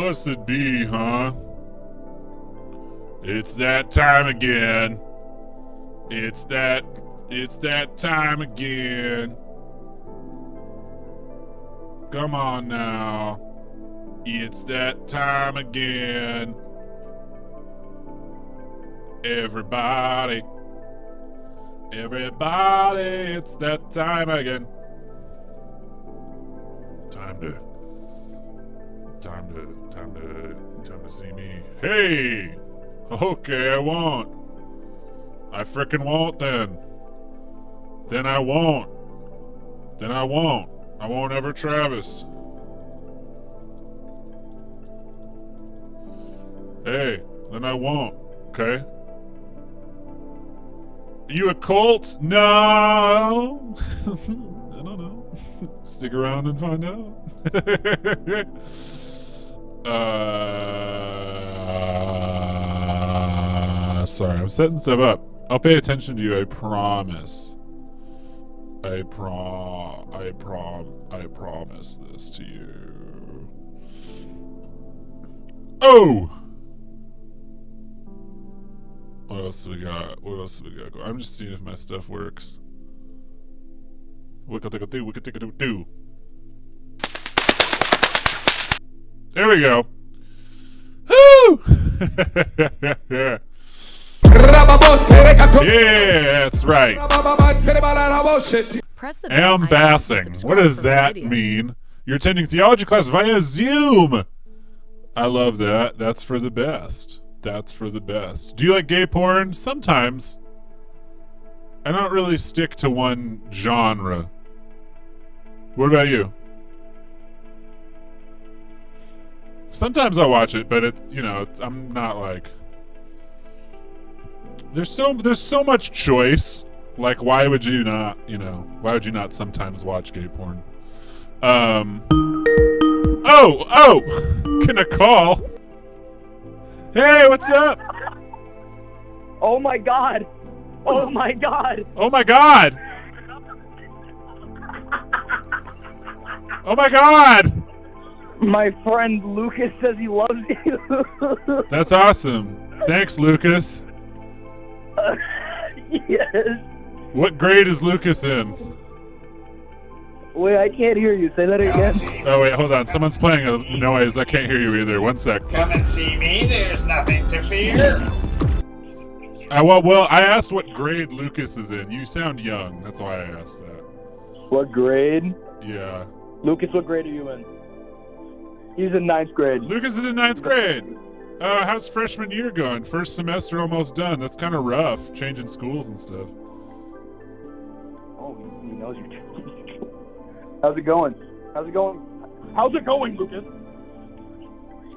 Blessed be, huh? It's that time again. It's that it's that time again. Come on now. It's that time again. Everybody. Everybody, it's that time again. To see me. Hey! Okay, I won't. I frickin' won't then. Then I won't. Then I won't. I won't ever Travis. Hey, then I won't, okay? Are you a cult? No! I don't know. Stick around and find out. uh, sorry, I'm setting stuff up. I'll pay attention to you, I promise. I prom I prom I promise this to you. Oh! What else do we got? What else do we got? I'm just seeing if my stuff works. Wicka ticka do, wicka ticka do do. There we go. Woo! yeah, that's right. Press the bell icon to Ambassing. What does that mean? You're attending theology class via Zoom. I love that. That's for the best. That's for the best. Do you like gay porn? Sometimes. I don't really stick to one genre. What about you? Sometimes I watch it, but it's, you know, it's, I'm not like. There's so there's so much choice. Like, why would you not? You know, why would you not sometimes watch gay porn? Um. Oh, oh! Can I call? Hey, what's up? Oh my god! Oh my god! Oh my god! Oh my god! My friend Lucas says he loves you. That's awesome. Thanks, Lucas. yes. What grade is Lucas in? Wait, I can't hear you. Say that again. Oh wait, hold on. Someone's playing a noise. I can't hear you either. One sec. Come and see me. There's nothing to fear. I well, well, I asked what grade Lucas is in. You sound young. That's why I asked that. What grade? Yeah. Lucas, what grade are you in? He's in ninth grade. Lucas is in ninth grade. Uh, how's freshman year going? First semester almost done. That's kind of rough, changing schools and stuff. Oh, he knows you. How's it going? How's it going? How's it going, Lucas?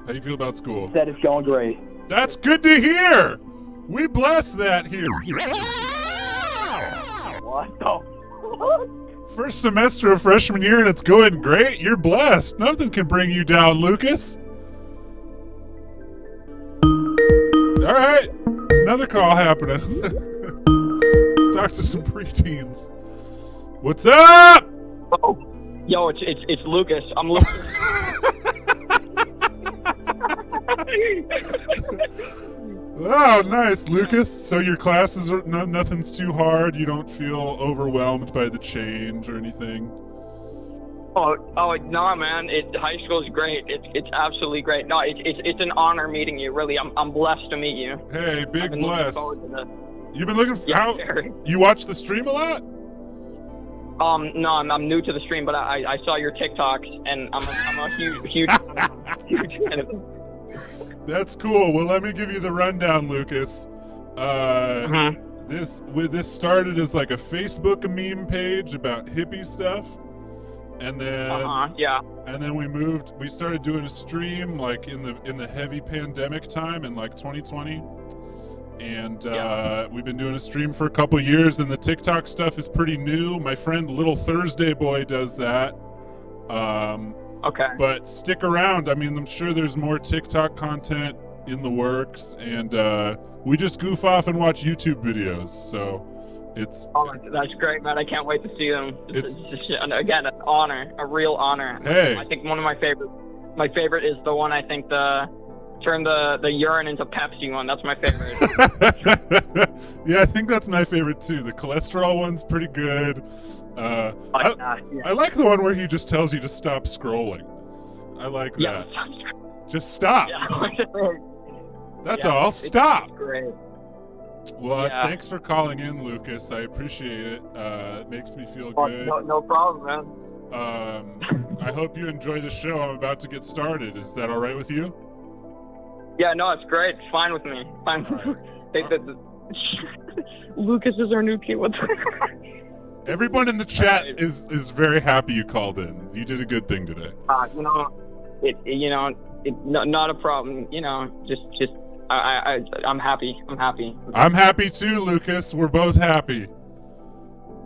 How do you feel about school? Said it's going great. That's good to hear. We bless that here. What the? First semester of freshman year and it's going great. You're blessed. Nothing can bring you down, Lucas. All right, another call happening. Let's talk to some preteens. What's up? Oh, yo, it's it's it's Lucas. I'm Lucas. Oh, nice, Lucas. So your classes are no, nothing's too hard. You don't feel overwhelmed by the change or anything. Oh, oh no, man! It high school is great. It's it's absolutely great. No, it's it's it's an honor meeting you. Really, I'm I'm blessed to meet you. Hey, big been bless. forward to this. You've been looking for Yeah, how you watch the stream a lot? Um, no, I'm, I'm new to the stream, but I I saw your TikToks, and I'm a, I'm a huge huge huge fan of it. That's cool. Well, let me give you the rundown, Lucas. Uh, Mhm. this with this started as like a Facebook meme page about hippie stuff, and then Uh huh. Yeah. and then we moved. We started doing a stream like in the in the heavy pandemic time in like 2020, and uh, we've been doing a stream for a couple years. And the TikTok stuff is pretty new. My friend Little Thursday Boy does that. Um, Okay. but stick around. I mean, I'm sure there's more TikTok content in the works, and uh, we just goof off and watch YouTube videos. So It's Oh, that's great, man. I can't wait to see them. It's, It's- just, again an honor, a real honor. Hey. I think one of my favorite, my favorite is the one I think the turn the the urine into Pepsi one. That's my favorite. yeah, I think that's my favorite too. The cholesterol one's pretty good. Uh, I, Like yeah. I like the one where he just tells you to stop scrolling. I like yeah, that. Just stop. yeah. That's Yeah, all. Stop. Great. Well, Yeah. thanks for calling in, Lucas. I appreciate it. Uh, it makes me feel Oh, good. no, no problem, man. Um, I hope you enjoy the show. I'm about to get started. Is that all right with you? Yeah, no, it's great. It's fine with me. Fine. All right. they, the, the, Lucas is our new kid. What Everyone in the chat Alright. is is very happy you called in. You did a good thing today. uh, you know, it, it- you know, it, no, not a problem. You know, just, just, I, I, I- I'm happy. I'm happy. I'm happy too, Lucas. We're both happy.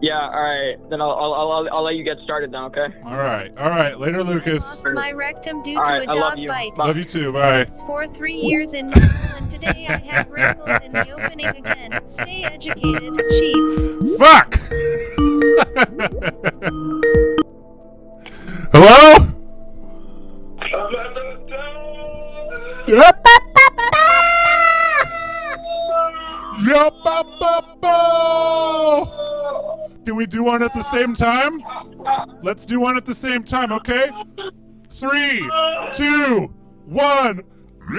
Yeah, all right. Then I'll, I'll, I'll, I'll let you get started then, okay? All right. All right. Later, I Lucas. lost my rectum due All to right, a I love dog you. bite. Bye. Love you too. Bye. For three years in medical, and today I have wrinkles in the opening again. Stay educated, sheep. Fuck! Hello? The same time? Let's do one at the same time, okay? Three, two, one.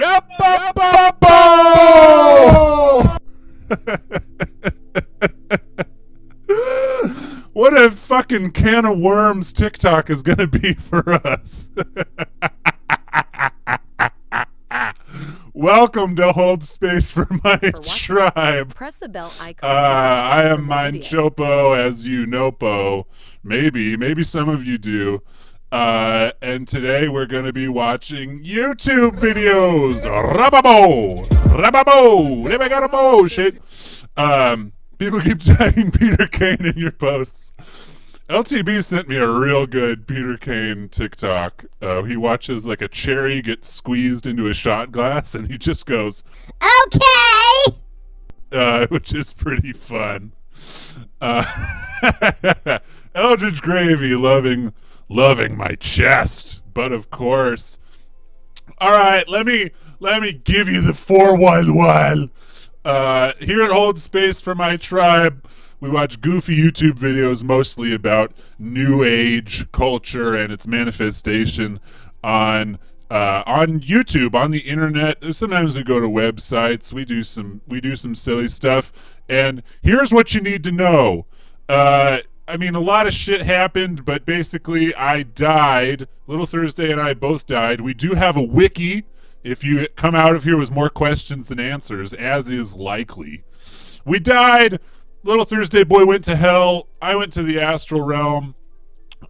What a fucking can of worms TikTok is gonna be for us. Welcome to Hold Space for My watching. Tribe. Press the bell icon. Uh, I am for videos. Manchopo, as you know, Po. Maybe, maybe some of you do. Uh, and today we're going to be watching YouTube videos. Rababo! Rababo! Rababo! Shit. Um, people keep tagging Peter Kane in your posts. LTB sent me a real good Peter Kane TikTok. Uh, he watches like a cherry get squeezed into a shot glass and he just goes, Okay. uh, which is pretty fun. Uh, Eldridge Gravy loving loving my chest, but of course. All right, let me let me give you the four one one. Uh, here at Hold Space for My Tribe, we watch goofy YouTube videos mostly about New Age culture and its manifestation on uh, on YouTube, on the internet. Sometimes we go to websites. We do some we do some silly stuff. And here's what you need to know. Uh, I mean, a lot of shit happened, but basically, I died. Little Thursday and I both died. We do have a wiki. If you come out of here with more questions than answers, as is likely, we died. Little Thursday boy went to hell. I went to the astral realm.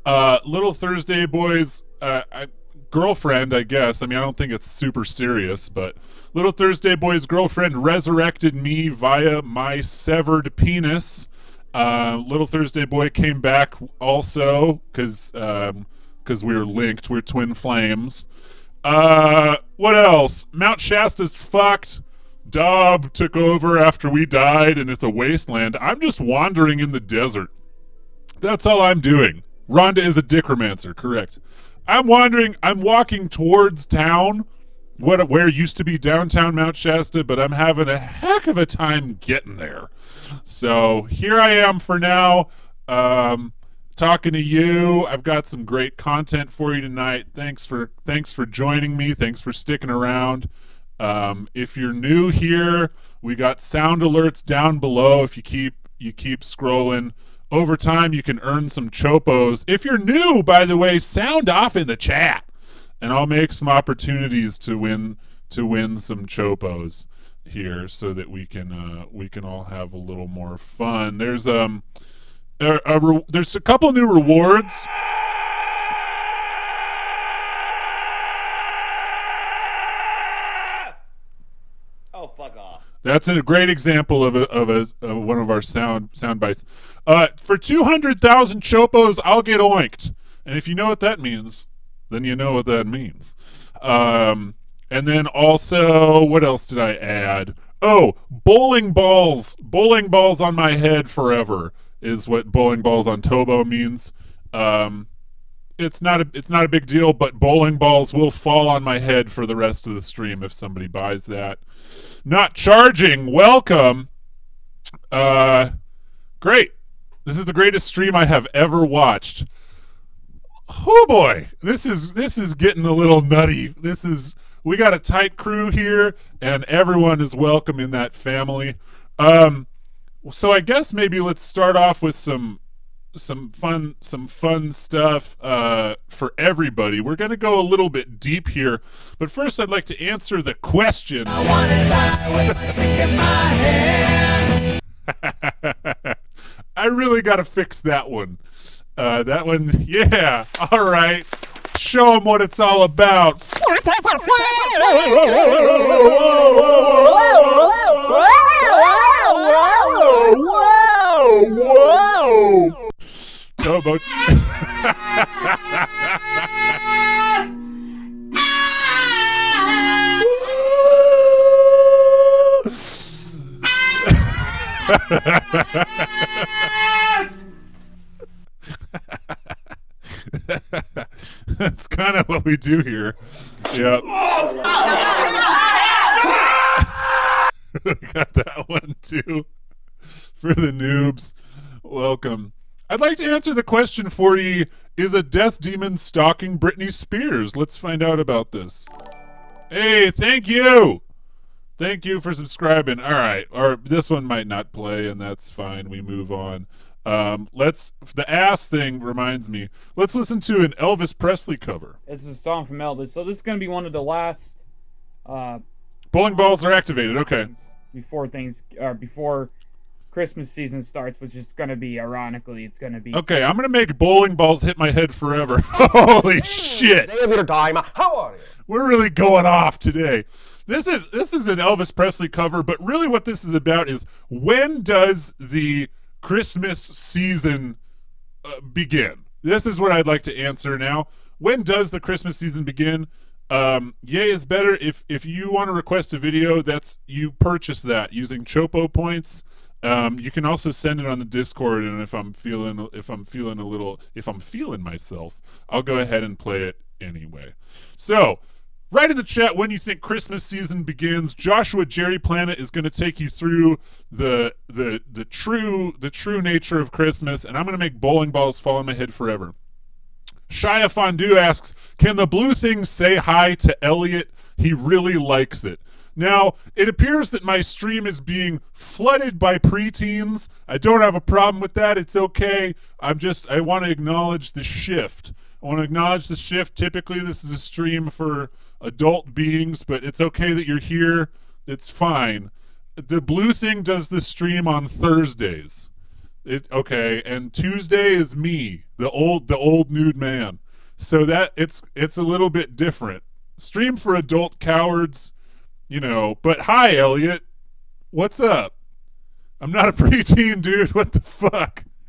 Uh, Little Thursday boy's uh, I, girlfriend, I guess. I mean, I don't think it's super serious, but Little Thursday boy's girlfriend resurrected me via my severed penis. Uh, Little Thursday boy came back also because because we were linked. We're twin flames. Uh, what else? Mount Shasta's fucked. Dob took over after we died, and it's a wasteland. I'm just wandering in the desert. That's all I'm doing. Rhonda is a dickromancer, correct. I'm wandering, I'm walking towards town, what where used to be downtown Mount Shasta, but I'm having a heck of a time getting there. So here I am for now. Um, talking to you. I've got some great content for you tonight. Thanks for thanks for joining me. Thanks for sticking around. Um, if you're new here, we got sound alerts down below. If you keep you keep scrolling, over time you can earn some chopos. If you're new, by the way, sound off in the chat, and I'll make some opportunities to win to win some chopos here, so that we can uh, we can all have a little more fun. There's um a, a re- there's a couple new rewards. Oh, fuck off. That's a great example of a, of a of one of our sound sound bites. Uh, for two hundred thousand chopos, I'll get oinked, and if you know what that means, then you know what that means. Um, and then also, what else did I add? Oh, bowling balls. Bowling balls on my head forever is what bowling balls on Tobo means. Um, it's not a it's not a big deal, but bowling balls will fall on my head for the rest of the stream if somebody buys that. Not charging. Welcome. Uh, great. This is the greatest stream I have ever watched. Oh boy, this is this is getting a little nutty. This is we got a tight crew here, and everyone is welcome in that family. Um, so I guess maybe let's start off with some some fun some fun stuff uh, for everybody. We're gonna go a little bit deep here, but first I'd like to answer the question. I really got to fix that one. Uh, that one, yeah. All right. Show them what it's all about. That's kind of what we do here. Yep. Got that one too. For the noobs. Welcome. I'd like to answer the question for you Is a death demon stalking Britney Spears? Let's find out about this. Hey, thank you. Thank you for subscribing. All right, or this one might not play, and that's fine. We move on. Um, let's. The ass thing reminds me. Let's listen to an Elvis Presley cover. This is a song from Elvis. So this is going to be one of the last uh, Bowling balls are activated. Okay. before things or before Christmas season starts, which is going to be ironically, it's going to be Okay, I'm gonna make bowling balls hit my head forever. Holy shit! Day of your time. How are you? We're really going off today. This is this is an Elvis Presley cover, but really what this is about is when does the Christmas season uh, begin? This is what I'd like to answer now. When does the Christmas season begin? Um, yay is better if if you want to request a video. That's you purchase that using Chopo points. Um, you can also send it on the Discord, and if I'm feeling if I'm feeling a little if I'm feeling myself, I'll go ahead and play it anyway. So Write in the chat when you think Christmas season begins. Joshua Jerry Planet is going to take you through the the the true the true nature of Christmas, and I'm going to make bowling balls fall on my head forever. Shia Fondue asks, "Can the blue thing say hi to Elliot? He really likes it." Now, it appears that my stream is being flooded by preteens. I don't have a problem with that. It's okay. I'm just I want to acknowledge the shift. I want to acknowledge the shift. Typically, this is a stream for adult beings, but it's okay that you're here. It's fine. The blue thing does the stream on Thursdays. It okay, and Tuesday is me, the old the old nude man. So that it's it's a little bit different. Stream for adult cowards, you know. But hi, Elliot. What's up? I'm not a preteen, dude. What the fuck?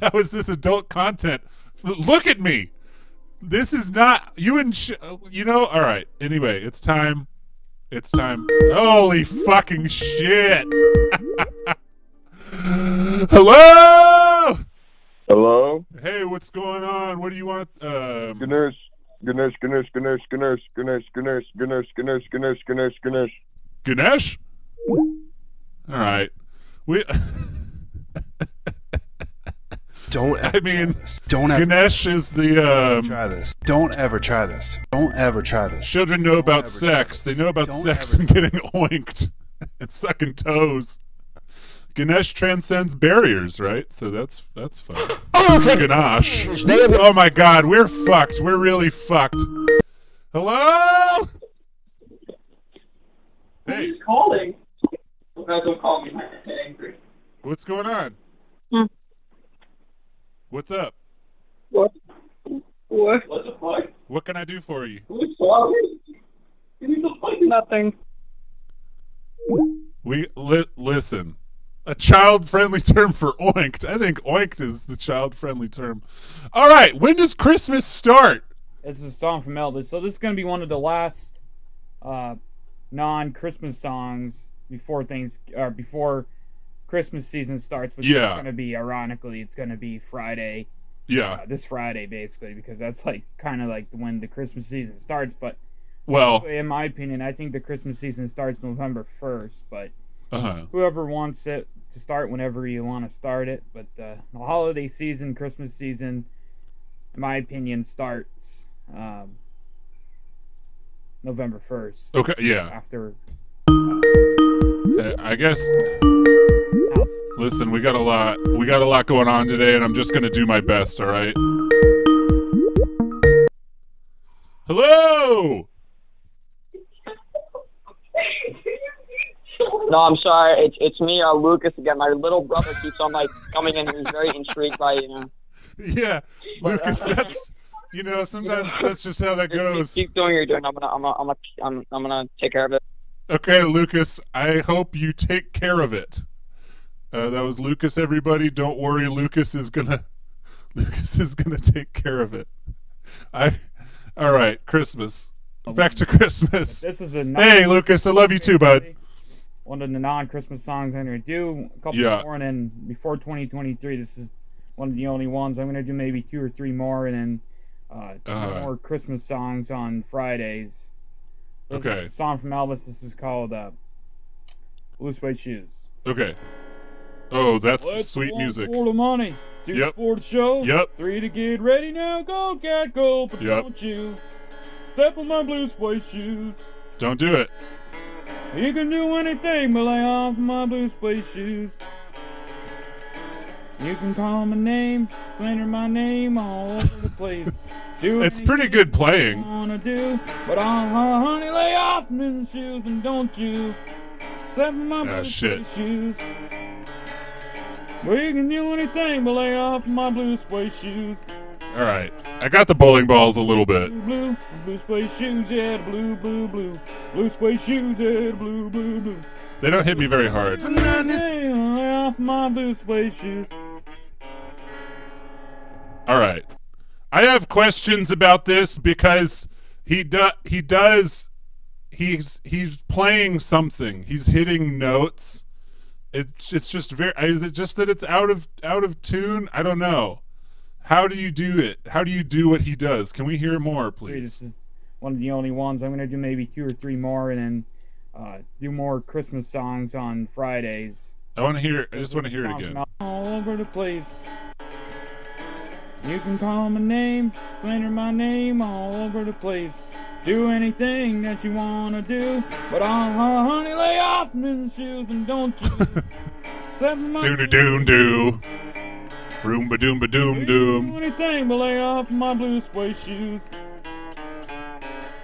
How is this adult content? Look at me. This is not you and sh- you know. All right. Anyway, it's time. It's time. Holy fucking shit! Hello. Hello? Hey, what's going on? What do you want? Um, Ganesh. Ganesh, Ganesh, Ganesh, Ganesh, Ganesh, Ganesh, Ganesh, Ganesh, Ganesh, Ganesh, Ganesh. Ganesh. All right. We. Don't ever I mean, don't ever Ganesh is the um, try this. Don't ever try this. Don't ever try this. children know about sex. They know about Don't sex and getting oinked and sucking toes. Ganesh transcends barriers, right? So that's that's fun. Ganesh. Oh my God, we're fucked. We're really fucked. Hello. Hey, Who's calling? No, don't call me. I get angry. what's going on? Hmm. What's up? What? What? What the fuck? What can I do for you? Who's sorry? You need to fight nothing. We li- listen. A child-friendly term for oinked. I think oinked is the child-friendly term. All right, when does Christmas start? This is a song from Elvis. So this is going to be one of the last uh, non-Christmas songs before things or before Christmas season starts, which Yeah. is going to be ironically, it's going to be Friday, Yeah. uh, this Friday basically, because that's like kind of like when the Christmas season starts. But Well, in my opinion, I think the Christmas season starts November first. But uh huh. whoever wants it to start whenever you want to start it. But uh, the holiday season, Christmas season, in my opinion, starts um, November first Okay. Yeah. after. Uh, I guess. Listen, we got a lot. We got a lot going on today, and I'm just gonna do my best. All right. Hello. No, I'm sorry. It's it's me, uh, Lucas again. My little brother keeps on like coming in. He's very intrigued by you. Know. Yeah, Lucas. That's you know sometimes that's just how that goes. Keep doing what you're doing. I'm gonna I'm gonna I'm gonna I'm, I'm gonna take care of it. Okay, Lucas. I hope you take care of it. Uh, that was Lucas. Everybody, don't worry. Lucas is gonna. Lucas is gonna take care of it. I. All right, Christmas. Back to Christmas. This is a Hey, Lucas. I love you too, bud. One of the non-Christmas songs I'm gonna do. A couple Yeah. more, and then before 2023, this is one of the only ones I'm gonna do. Maybe two or three more, and then uh, two Uh-huh. more Christmas songs on Fridays. This is Okay. song from Elvis. This is called uh, "Blue Suede Shoes." Okay. Oh, that's Let's sweet music. For the money, two Yep. for the show, Yep. three to get ready now. Go, cat, go, but Yep. don't you step on my blue suede shoes. Don't do it. You can do anything but lay off my blue suede shoes. You can call my name, slander my name all over the place. Do It's pretty good playing. wanna do, but uh, honey, lay off them shoes and don't you step my Ah, blue shit. shoes. Well, you can do anything but lay off my blue suede shoes. All right. I got the bowling balls a little bit. Blue, blue, suede shoes, yeah, blue, blue, blue. Blue suede shoes, yeah, blue, blue, blue. They don't hit me very hard. Off my blue suede shoes. All right. I have questions about this because he do, he does he's he's playing something. He's hitting notes. It's it's just very is it just that it's out of out of tune? I don't know. How do you do it? How do you do what he does? Can we hear more, Three, This please? is one of the only ones. I'm gonna do maybe two or three more, and then uh, do more Christmas songs on Fridays. I want to hear I just want to hear it again. All over the place. You can call my name, slander my name all over the place. Do anything that you wanna do, but uh, honey, lay off them shoes and don't you step on my Doo doo doom doomba doom doom. anything but lay off my blue suede shoes.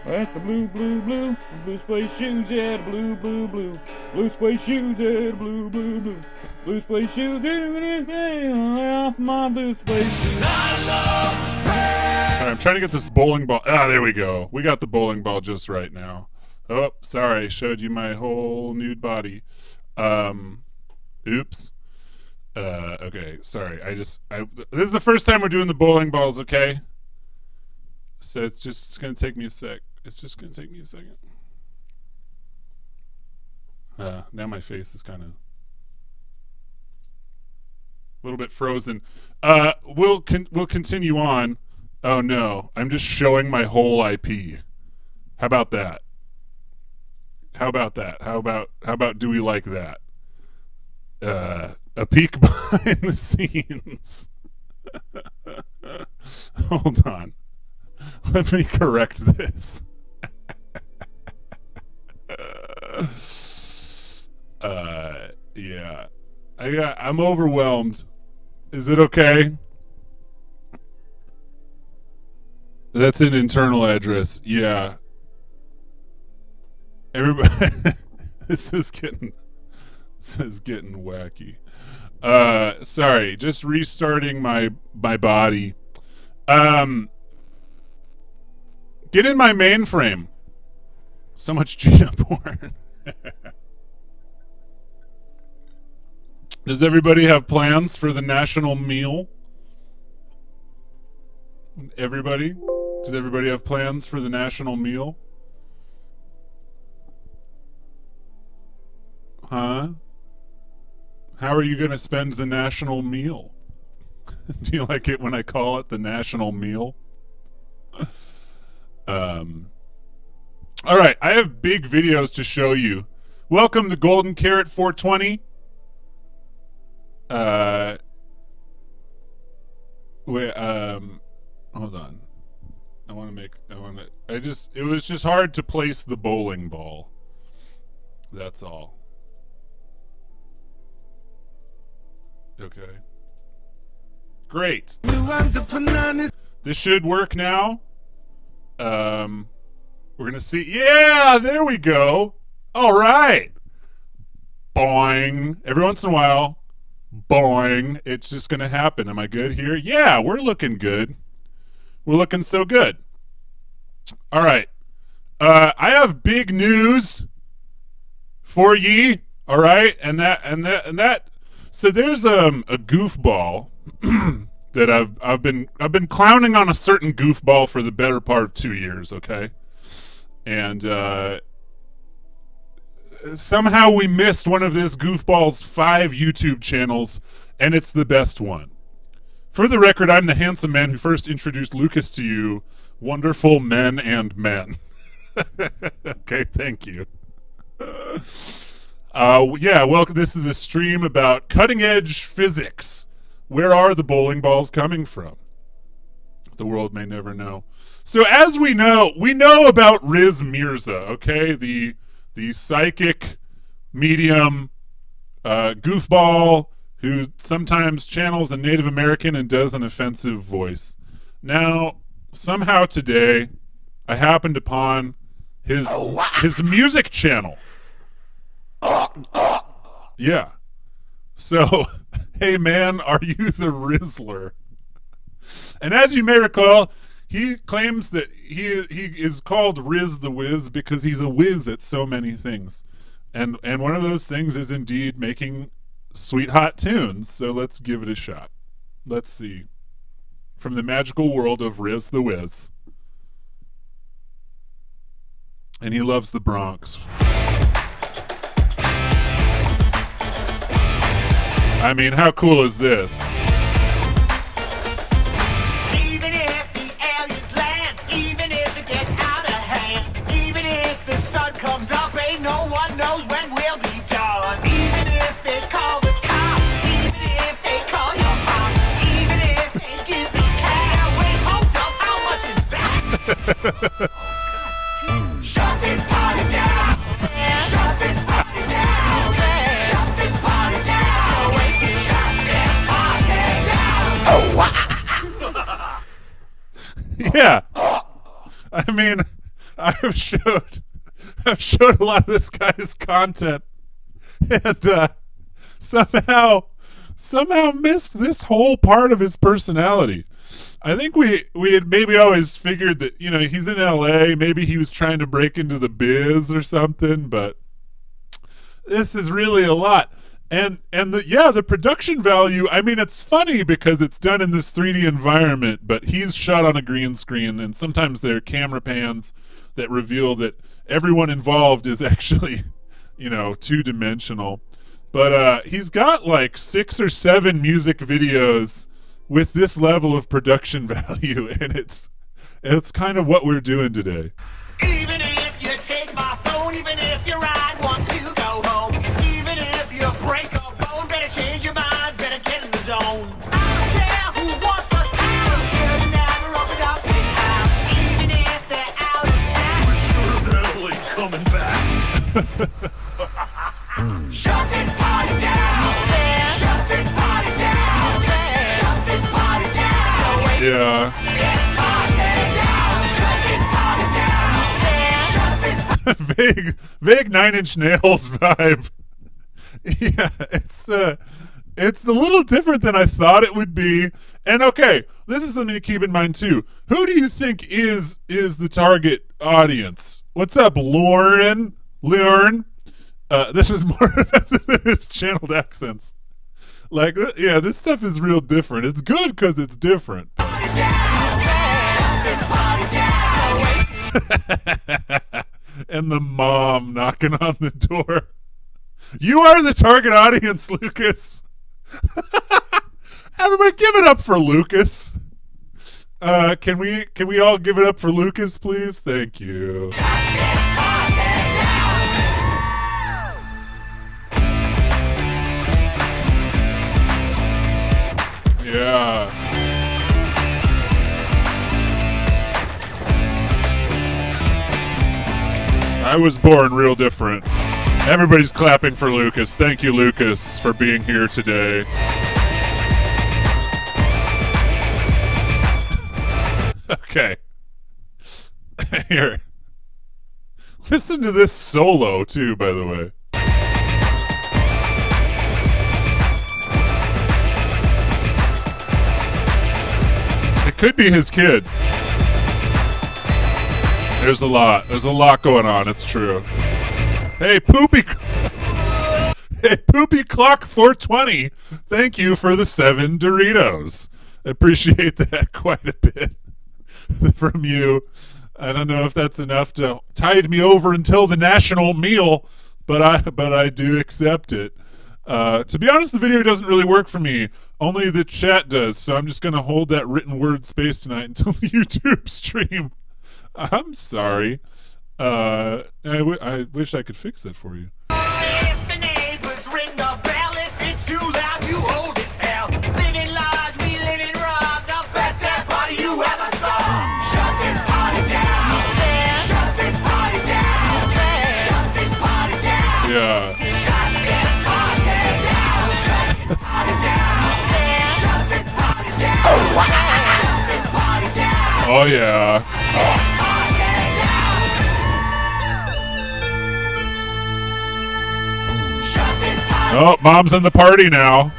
That's the blue, blue, blue, blue suede shoes, yeah, the blue, blue, blue, blue suede shoes, yeah, the blue, blue, blue, blue suede shoes. Anything, lay off my blue suede shoes. Sorry, I'm trying to get this bowling ball. Ah, there we go. We got the bowling ball just right now. Oh, sorry, showed you my whole nude body. Um, oops. Uh, okay, sorry. I just I this is the first time we're doing the bowling balls. Okay, so it's just it's gonna take me a sec. It's just gonna take me a second. Uh, now my face is kind of a little bit frozen. Uh, we'll con- we'll continue on. Oh no, I'm just showing my whole IP. How about that? How about that? How about how about do we like that? Uh, a peek behind the scenes. Hold on. Let me correct this. uh, yeah. I got, I'm overwhelmed. Is it okay? That's an internal address. Yeah. Everybody this is getting this is getting wacky. Uh sorry, just restarting my my body. Um Get in my mainframe. So much Gina porn. Does everybody have plans for the national meal? Everybody? Does everybody have plans for the national meal? Huh? How are you going to spend the national meal? Do you like it when I call it the national meal? um. All right, I have big videos to show you. Welcome to Golden Carrot 420. Uh. Wait. Um. Hold on. I want to make. I want to. I just. It was just hard to place the bowling ball. That's all. Okay. Great. This should work now. Um, we're gonna see. Yeah, there we go. All right. Boing. Every once in a while, boing. It's just gonna happen. Am I good here? Yeah, we're looking good. We're looking so good. All right. Uh, I have big news for ye. All right, and that and that and that. So there's um a goofball that I've I've been I've been clowning on a certain goofball for the better part of two years. Okay, and uh, somehow we missed one of this goofball's five YouTube channels, and it's the best one. For the record, I'm the handsome man who first introduced Lucas to you. Wonderful men and men. okay, thank you. Uh, yeah, well, this is a stream about cutting edge physics. Where are the bowling balls coming from? The world may never know. So, as we know, we know about Riz Mirza, okay? The the psychic medium uh, goofball who sometimes channels a Native American and does an offensive voice. Now, somehow today, I happened upon his his music channel. Yeah. So, hey man, are you the Rizzler? And as you may recall, he claims that he he is called Riz the Wiz because he's a whiz at so many things. And and one of those things is indeed making sweet hot tunes. So let's give it a shot. Let's see. From the magical world of Riz the Wiz. And he loves the Bronx. I mean, how cool is this? Even if the aliens yeah. I mean, I've showed I've showed a lot of this guy's content and uh, somehow somehow missed this whole part of his personality. I think we we had maybe always figured that, you know, he's in LA, maybe he was trying to break into the biz or something, but this is really a lot and and the yeah the production value i mean it's funny because it's done in this 3d environment but he's shot on a green screen and sometimes there are camera pans that reveal that everyone involved is actually you know two dimensional but uh he's got like six or seven music videos with this level of production value and it's it's kind of what we're doing today vague nine inch nails vibe. Yeah it's uh it's a little different than i thought it would be. And okay this is something to keep in mind too. Who do you think is is the target audience? What's up lauren? Lauren? Uh this is more than his channeled accents. Like yeah this stuff is real different. It's good because it's different and the mom knocking on the door. You are the target audience, Lucas. Everybody, give it up for Lucas. Uh, can we can we all give it up for Lucas, please? Thank you. Yeah. I was born real different. Everybody's clapping for Lucas. Thank you, Lucas, for being here today. okay. Here. Listen to this solo, too, by the way. It could be his kid. There's a lot. There's a lot going on. It's true. Hey, Poopy. Hey, Poopy Clock 420. Thank you for the seven Doritos. I appreciate that quite a bit from you. I don't know if that's enough to tide me over until the national meal, but I but I do accept it. Uh, to be honest, the video doesn't really work for me. Only the chat does, so I'm just gonna hold that written word space tonight until the YouTube stream. I'm sorry. Uh, I, w- I wish I could fix that for you. If the neighbors ring the bell, Oh, mom's in the party now.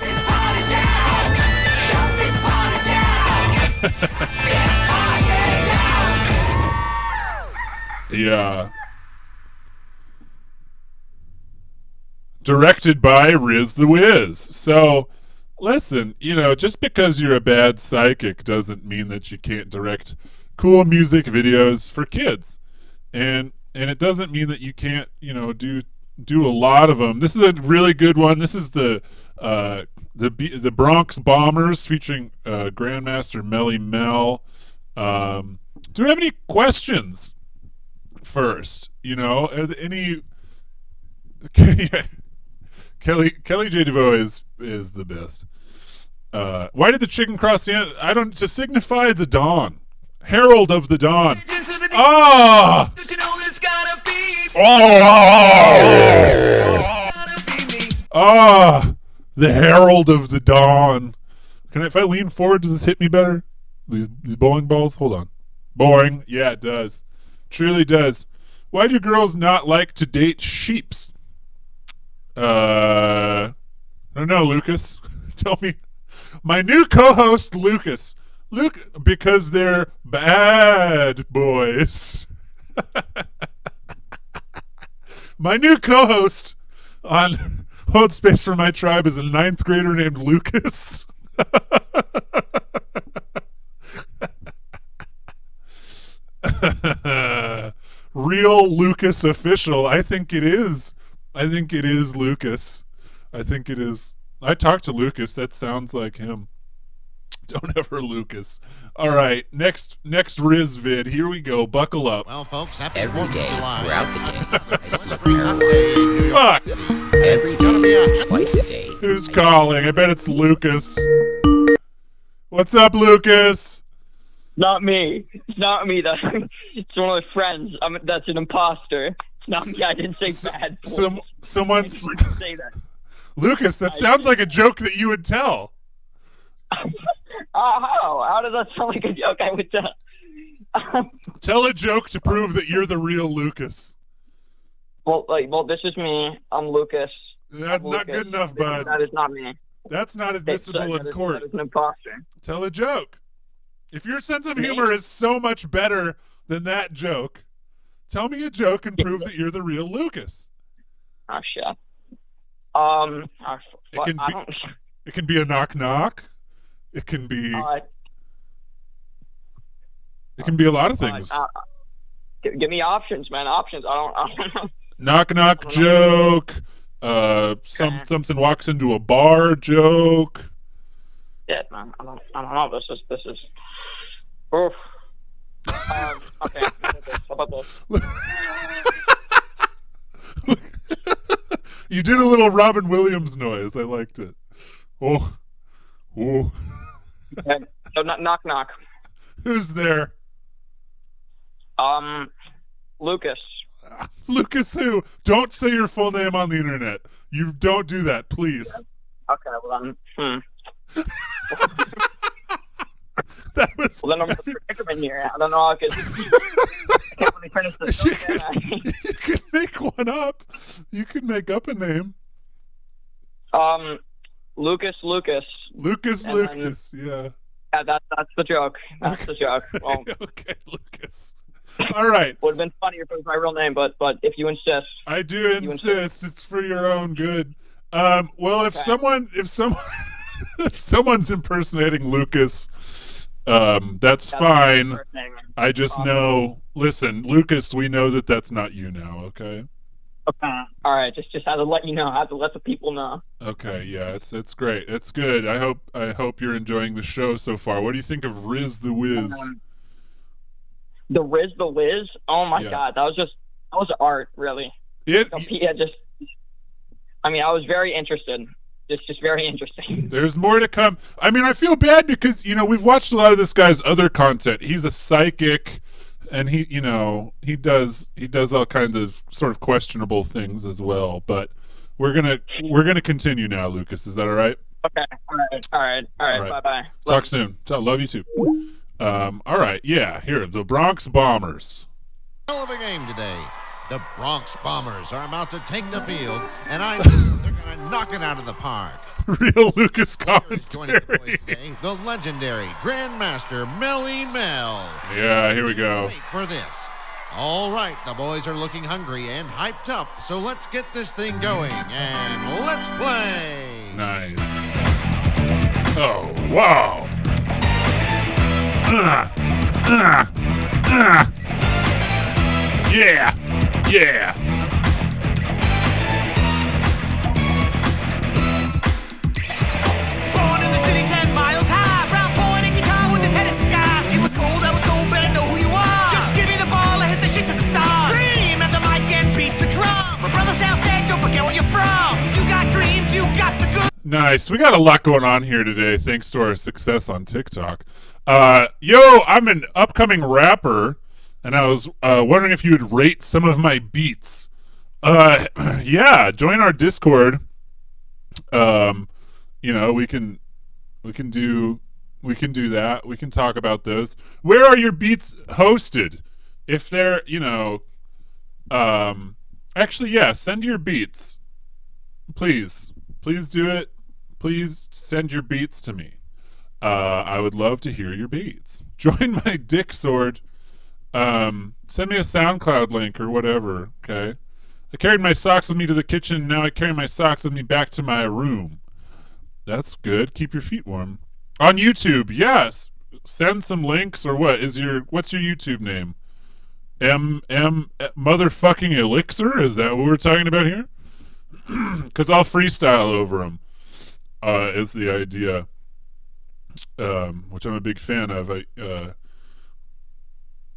Yeah. Directed by Riz the Wiz. So, listen, you know, just because you're a bad psychic doesn't mean that you can't direct cool music videos for kids. And and it doesn't mean that you can't, you know, do do a lot of them. This is a really good one. This is the uh the B- the Bronx Bombers featuring uh Grandmaster Melle Mel. Um do we have any questions? first. You know, any Kelly Kelly J DeVoe is is the best. Uh, why did the chicken cross the end? I don't to signify the dawn, herald of the dawn. Ah! Oh! Ah! The herald of the dawn. Can I, if I lean forward, does this hit me better? These these bowling balls. Hold on. Boring. Yeah, it does. Truly does. Why do girls not like to date sheeps? Uh, don't know, Lucas. Tell me. My new co-host, Lucas. Luke, because they're bad boys. My new co-host on Hold Space for My Tribe is a ninth grader named Lucas. Real Lucas official. I think it is. I think it is Lucas. I think it is. I talked to Lucas. That sounds like him. Don't ever Lucas. All right, next next Riz vid. Here we go. Buckle up. Well, folks, happy Every 4th of July. throughout the day, I smoke Update, marijuana. New York Fuck. City. Every It's gonna be a day, twice a day. Who's calling? I bet it's Lucas. What's up, Lucas? Not me. It's not me. That's it's one of my friends. I'm, that's an imposter. It's not me. I didn't say bad. boys. Some someone's say that. Lucas. That sounds like a joke that you would tell. Uh, how? How does that sound like a joke? I would tell. Tell a joke to prove that you're the real Lucas. well, like, well, this is me. I'm Lucas. That's not Lucas. good enough, This- bud. That is not me. That's not Okay, admissible sorry, in that is- court. That is an imposter. Tell a joke. If your sense of Me? humor is so much better than that joke, tell me a joke and prove that you're the real Lucas. Oh shit. Um, I, It can I be- don't. It can be a knock knock. It can be Uh, it can be a lot of things. uh, give me options, man. Options. I don't. I don't know. knock knock I don't know. joke. Uh, some something walks into a bar joke. Yeah, man. I don't, I don't know. This is this is. Oof. um, okay. How about this? How about this? You did a little Robin Williams noise. I liked it. Oh, oh, Okay, So knock knock who's there? Um, Lucas. Lucas who? Don't say your full name on the internet. You don't do that, please. Okay. Well then. Hmm. That was. Well then I'm a predicament here. I don't know. how I could. I can't really finish this. You can I? you could make one up. You could make up a name. Um, Lucas, Lucas. Lucas And then- Lucas. Yeah. Yeah, that, that's the joke. That's the joke. Well, okay, Lucas. All right. would have been funnier if it was my real name, but but if you insist, I do You insist. It's for your own good. Um, well, if Okay. someone, if someone, if someone's impersonating Lucas, um, that's That's fine. my first name. I just know. Listen, Lucas, we know that that's not you now. Okay. All right. Just just had to let you know. I had to let the people know. Okay. Yeah. It's it's great. It's good. I hope I hope you're enjoying the show so far. What do you think of Riz the Wiz? Um, the Riz the Wiz. Oh my Yeah. God, that was just that was art, really. It. Yeah, just. I mean, I was very interested. it's just very interesting. There's more to come. I mean, I feel bad because you know we've watched a lot of this guy's other content. He's a psychic, and he, you know, he does he does all kinds of sort of questionable things as well. But we're gonna we're gonna continue now, Lucas. Is that all right? Okay. All right. All right. All right. All right. Bye bye. Talk soon. So, love you too. Um, all right, yeah. Here, the Bronx Bombers. Hell of a game today. The Bronx Bombers are about to take the field, and I know they're going to knock it out of the park. Real Lucas Joining the commentary. today, the legendary Grandmaster Melle Mel. Yeah, here we go. Wait for this. All right, the boys are looking hungry and hyped up, so let's get this thing going and let's play. Nice. Oh, wow. Ah, ah, ah. Yeah, yeah. Born in the city, 10 miles high. Brown boy in guitar with his head in the sky. It was cold, I was cold, better know who you are. Just give me the ball, I hit the shit to the stars. Scream at the mic and beat the drum. My brother Sal don't forget where you're from. You got dreams, you got the good. Nice. We got a lot going on here today, thanks to our success on TikTok. Uh, yo, I'm an upcoming rapper, and I was uh, wondering if you would rate some of my beats. Uh, yeah, join our Discord. Um, you know, we can we can do we can do that. We can talk about those. Where are your beats hosted? If they're, you know, um, actually, yeah, send your beats please please do it please send your beats to me uh, i would love to hear your beats join my dick sword um, send me a soundcloud link or whatever okay? I carried my socks with me to the kitchen now i carry my socks with me back to my room. That's good. Keep your feet warm. On youtube yes. Send some links or what? Is your what's your youtube name? M m motherfucking elixir? Is that what we're talking about here? Because I'll freestyle over them. Uh, is the idea, um, which I'm a big fan of. I, uh,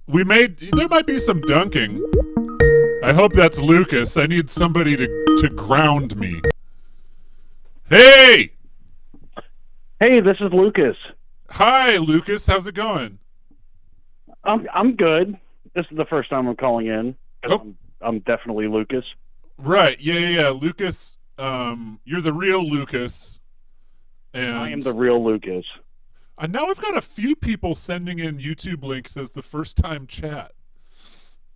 we made there might be some dunking. I hope that's Lucas. I need somebody to to ground me. Hey, Hey, this is Lucas. hi, Lucas. How's it going? I'm I'm good. This is the first time I'm calling in. Oh. I'm, I'm definitely Lucas. Right? Yeah, yeah, yeah. Lucas. Um, you're the real Lucas. And I am the real Lucas. And now I've got a few people sending in YouTube links as the first time chat.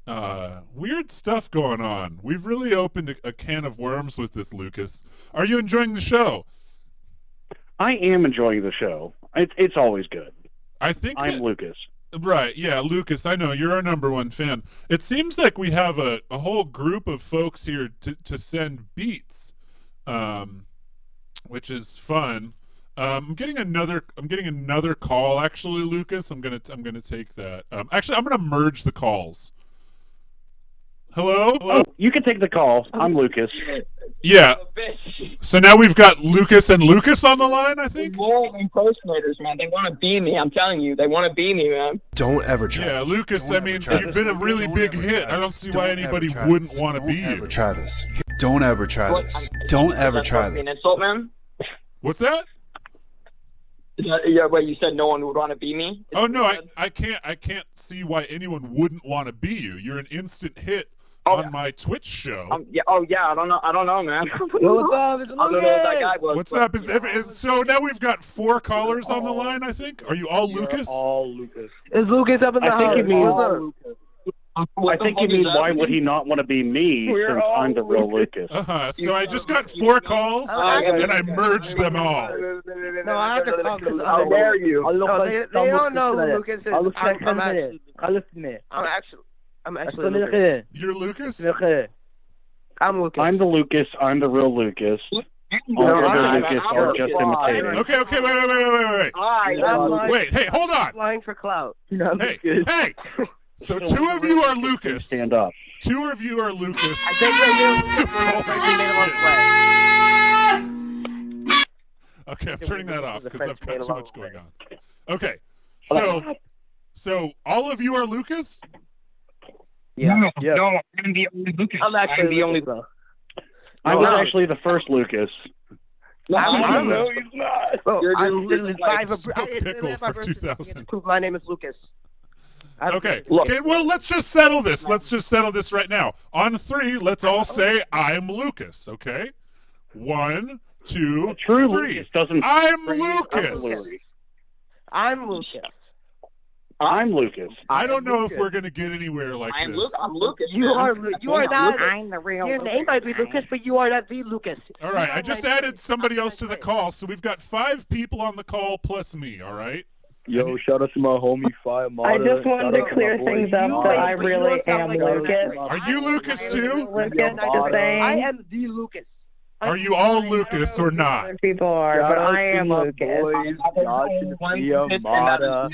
Uh, weird stuff going on. We've really opened a, a can of worms with this, Lucas. Are you enjoying the show? I am enjoying the show. It's it's always good. I think I'm that- Lucas. Right, yeah, Lucas, I know you're our number one fan. It seems like we have a, a whole group of folks here to, to send beats, um, which is fun. Um, I'm getting another. I'm getting another call. Actually, Lucas, I'm gonna. I'm gonna take that. Um, actually, I'm gonna merge the calls. Hello? Oh, you can take the call. I'm Lucas. Yeah. So now we've got Lucas and Lucas on the line, I think? Moral impersonators, man. They want to be me. I'm telling you, they want to be me, man. Don't ever try. Yeah, Lucas, I mean, you've this. been a really big hit. I don't see why Don't ever anybody try wouldn't this. want to Don't be you. ever try this. Don't ever try What? this. Don't ever try supposed to be this. An insult, man. What's that? Is that, yeah, wait. You said no one would want to be me. Is Oh no, I. I can't I can't see why anyone wouldn't want to be you. You're an instant hit Oh, on my Twitch show. Um, yeah. Oh yeah. I don't know. I don't know, man. What's up? It's I don't know who that guy was. What's but- up? Is, every, is so now we've got four callers on the line. I think. Are you all Lucas? All Lucas. Is Lucas up in the I think house? you mean- What's up? What I think you mean why mean? would he not want to be me We're since I'm the real Lucas? Uh-huh. So I just got four calls and I merged them all. No, I have to call. How dare you? No, they, they don't know who Lucas is. I'm actually. I'm actually. I'm actually Lucas. You're Lucas. I'm Lucas. I'm the Lucas. I'm the real Lucas. All no, other I, Lucas I, are just imitating. Okay, okay, wait, wait, wait, wait, wait. I, wait, hey, hold on. Lying for clout. No, hey, hey. So two of you are Lucas. Stand up. Two of you are Lucas. I think you're new. Oh, Okay, I'm turning that off because I've got too much going on. Okay, so so all of you are Lucas. Yeah. No, Yeah. no, I'm the only Lucas. I'm actually the only. Lucas, I was actually the first Lucas. I'm, I'm- no, he's not. Bro, You're I'm literally like five. so I literally pickle have my for 2000. My name is Lucas. I- Okay. Look. Okay. Well, let's just settle this. Let's just settle this right now. On three, let's all say I'm Lucas. Okay. One, two, true three. Lucas doesn't. I'm Lucas. I'm Lucas. I'm Lucas. I don't know if we're gonna get anywhere like I'm this. Luke. I'm Lucas. You are. Lu- You are I'm not. Lucas. I'm the real. Your name might be Lucas, but you are not the Lucas. All right. I just added somebody else to the call, so we've got five people on the call plus me. All right. Yo, shout out to my homie Fire Mata. I just wanted Shout to clear things up that I really am Lucas. Are you Lucas too? Lucas, Yeah, just saying. I am the Lucas. Are you all Lucas or not? People are, but I am my Lucas. boys, Josh and One Tia, Lucas, and that Mata.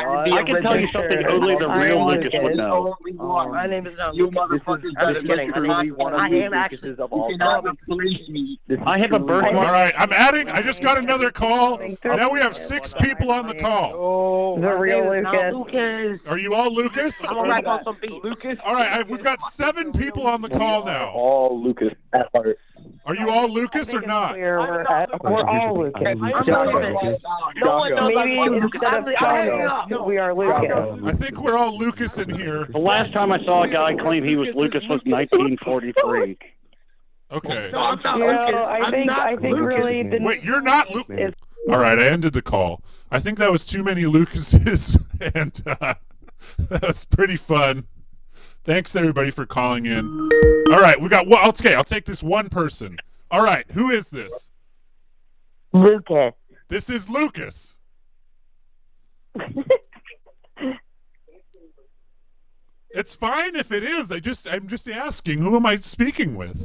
Is me. God. I'm the I can tell you something only the real am Lucas would know. Only one. My name is not You Lucas. motherfuckers uh, This is, better this is get it. truly one of I am actually- Lucases of You all cannot time. replace me. I have a truly birthmark. one All of- right. I'm adding. I just got another call. Now we have six people on the call. Oh, The real My name is not Lucas. Lucas. Are you all Lucas? I'm gonna on some beat. Lucas. All right. I, we've got seven people on the call now. all Lucas at heart. Are you all Lucas or not? We're, we're, at, we're all Lucas. I'm Lucas. No one knows Maybe I'm Lucas. instead of the- I'm Thomas, the- we are Lucas. I think we're all Lucas in here. The last time I saw a guy claim he was Lucas was 1943. Okay. No, I'm not You Lucas. know, I I'm think not I think Lucas. really the Wait, you're not Luke. is All right, I ended the call. I think that was too many Lucases, and uh, that was pretty fun. Thanks everybody for calling in. All right, we got. Well, okay, I'll take this one person. All right, who is this? Lucas. This is Lucas. It's fine if it is. I just I'm just asking who am I speaking with?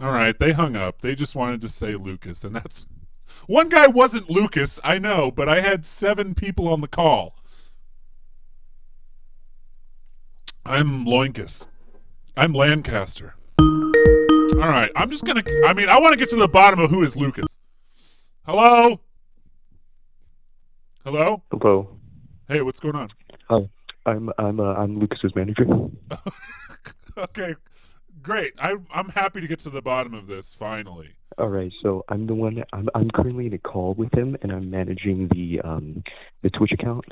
All right, they hung up. They just wanted to say Lucas and that's One guy wasn't Lucas, I know, but I had 7 people on the call. I'm Loinkus. I'm Lancaster. All right, I'm just going to I mean, I want to get to the bottom of who is Lucas. Hello? Hello? Hello. Hey, what's going on? Hi. I'm I'm uh, I'm Lucas's manager. okay, great. I'm I'm happy to get to the bottom of this finally. All right. So I'm the one. I'm I'm currently in a call with him, and I'm managing the um the Twitch account.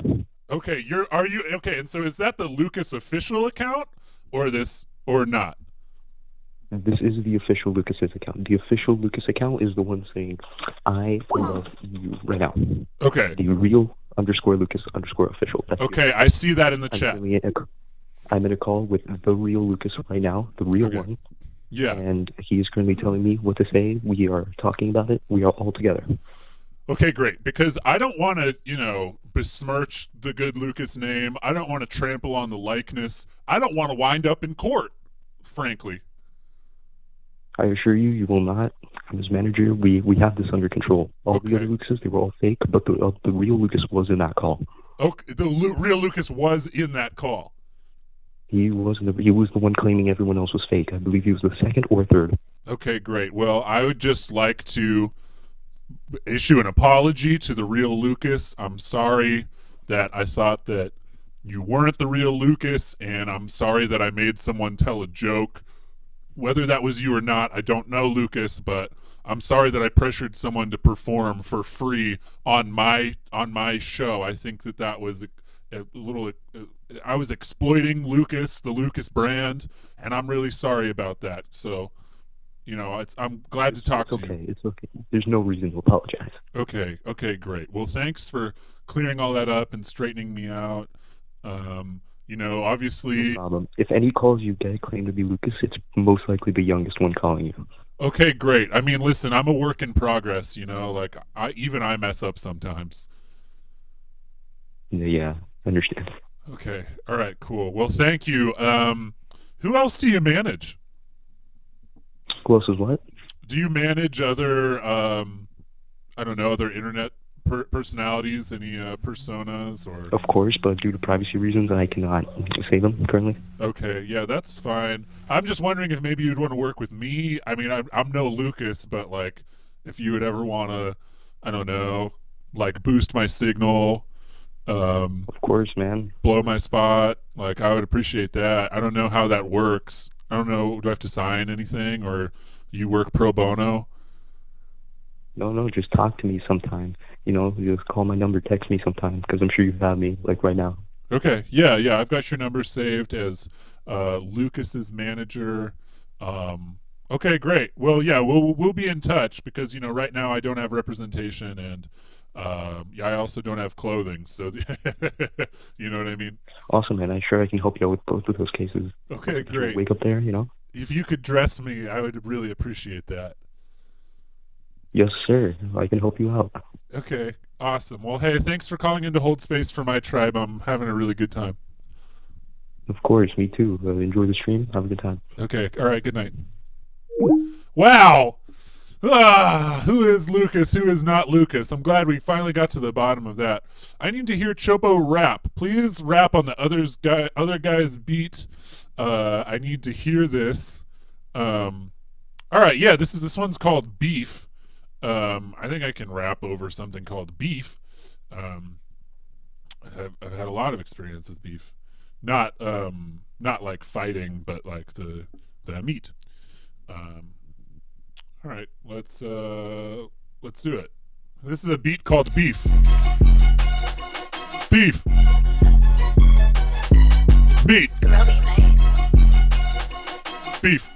Okay, you're are you okay? And so is that the Lucas official account or this or not? This is the official Lucas's account. The official Lucas account is the one saying, "I love you" right now. Okay. The real underscore Lucas underscore official. That's Okay, I see that in the I'm chat. currently in a- I'm in a call with the real Lucas right now, the real one. Yeah. And he is currently telling me what to say. We are talking about it. We are all together. Okay, great. Because I don't want to, you know, besmirch the good Lucas name. I don't want to trample on the likeness. I don't want to wind up in court, frankly. I assure you, you will not. I'm his manager. We we have this under control. All the other Lucases, they were all fake, but the uh, the real Lucas was in that call. Okay, the Lu- real Lucas was in that call. He wasn't. The, he was the one claiming everyone else was fake. I believe he was the second or third. Okay, great. Well, I would just like to issue an apology to the real Lucas. I'm sorry that I thought that you weren't the real Lucas, and I'm sorry that I made someone tell a joke. Whether that was you or not, I don't know, Lucas, but I'm sorry that I pressured someone to perform for free on my on my show. I think that that was a, a little. uh, I was exploiting Lucas, the Lucas brand, and I'm really sorry about that. So, you know, it's, I'm glad to talk It's to okay. you. Okay, it's okay. There's no reason to apologize. Okay, okay, great. Well, thanks for clearing all that up and straightening me out. Um, you know, obviously, problem. If any calls you get claim to be Lucas, it's most likely the youngest one calling you. okay, great. I mean, listen, I'm a work in progress. You know, like I even I mess up sometimes. Yeah, yeah, understand. Okay, all right, cool. Well, thank you. Um, who else do you manage? Else is what? Do you manage other, um, I don't know, other internet per- personalities, any uh, personas or? Of course, but due to privacy reasons, I cannot say them currently. Okay, yeah, that's fine. I'm just wondering if maybe you'd want to work with me. I mean, I'm, I'm no Lucas, but like, if you would ever want to, I don't know, like boost my signal, um, Of course, man. blow my spot, like I would appreciate that. I don't know how that works. I don't know. Do I have to sign anything, or you work pro bono? No, no, just talk to me sometime. You know, just call my number, text me sometime, because I'm sure you have me, like right now. Okay, yeah, yeah. I've got your number saved as uh, Lucas's manager. Um, okay, great. Well, yeah, we'll we'll be in touch because you know right now I don't have representation and um, yeah, I also don't have clothing. So you know what I mean. Awesome, man. I'm sure I can help you out with both of those cases. Okay, great. Wake up there, you know. If you could dress me, I would really appreciate that. Yes, sir. I can help you out. Okay, awesome. Well, hey, thanks for calling in to hold space for my tribe. I'm having a really good time. Of course, me too. Uh, enjoy the stream. Have a good time. Okay. All right. Good night. Wow. Ah, who is Lucas? Who is not Lucas? I'm glad we finally got to the bottom of that. I need to hear Chopo rap. Please rap on the others guy other guy's beat. Uh, I need to hear this. Um, all right. Yeah. This is this one's called Beef. Um, I think I can rap over something called Beef. Um, I've, I've had a lot of experience with beef not um not like fighting but like the the meat um all right let's uh let's do it. This is a beat called beef. Beef. Beef beef.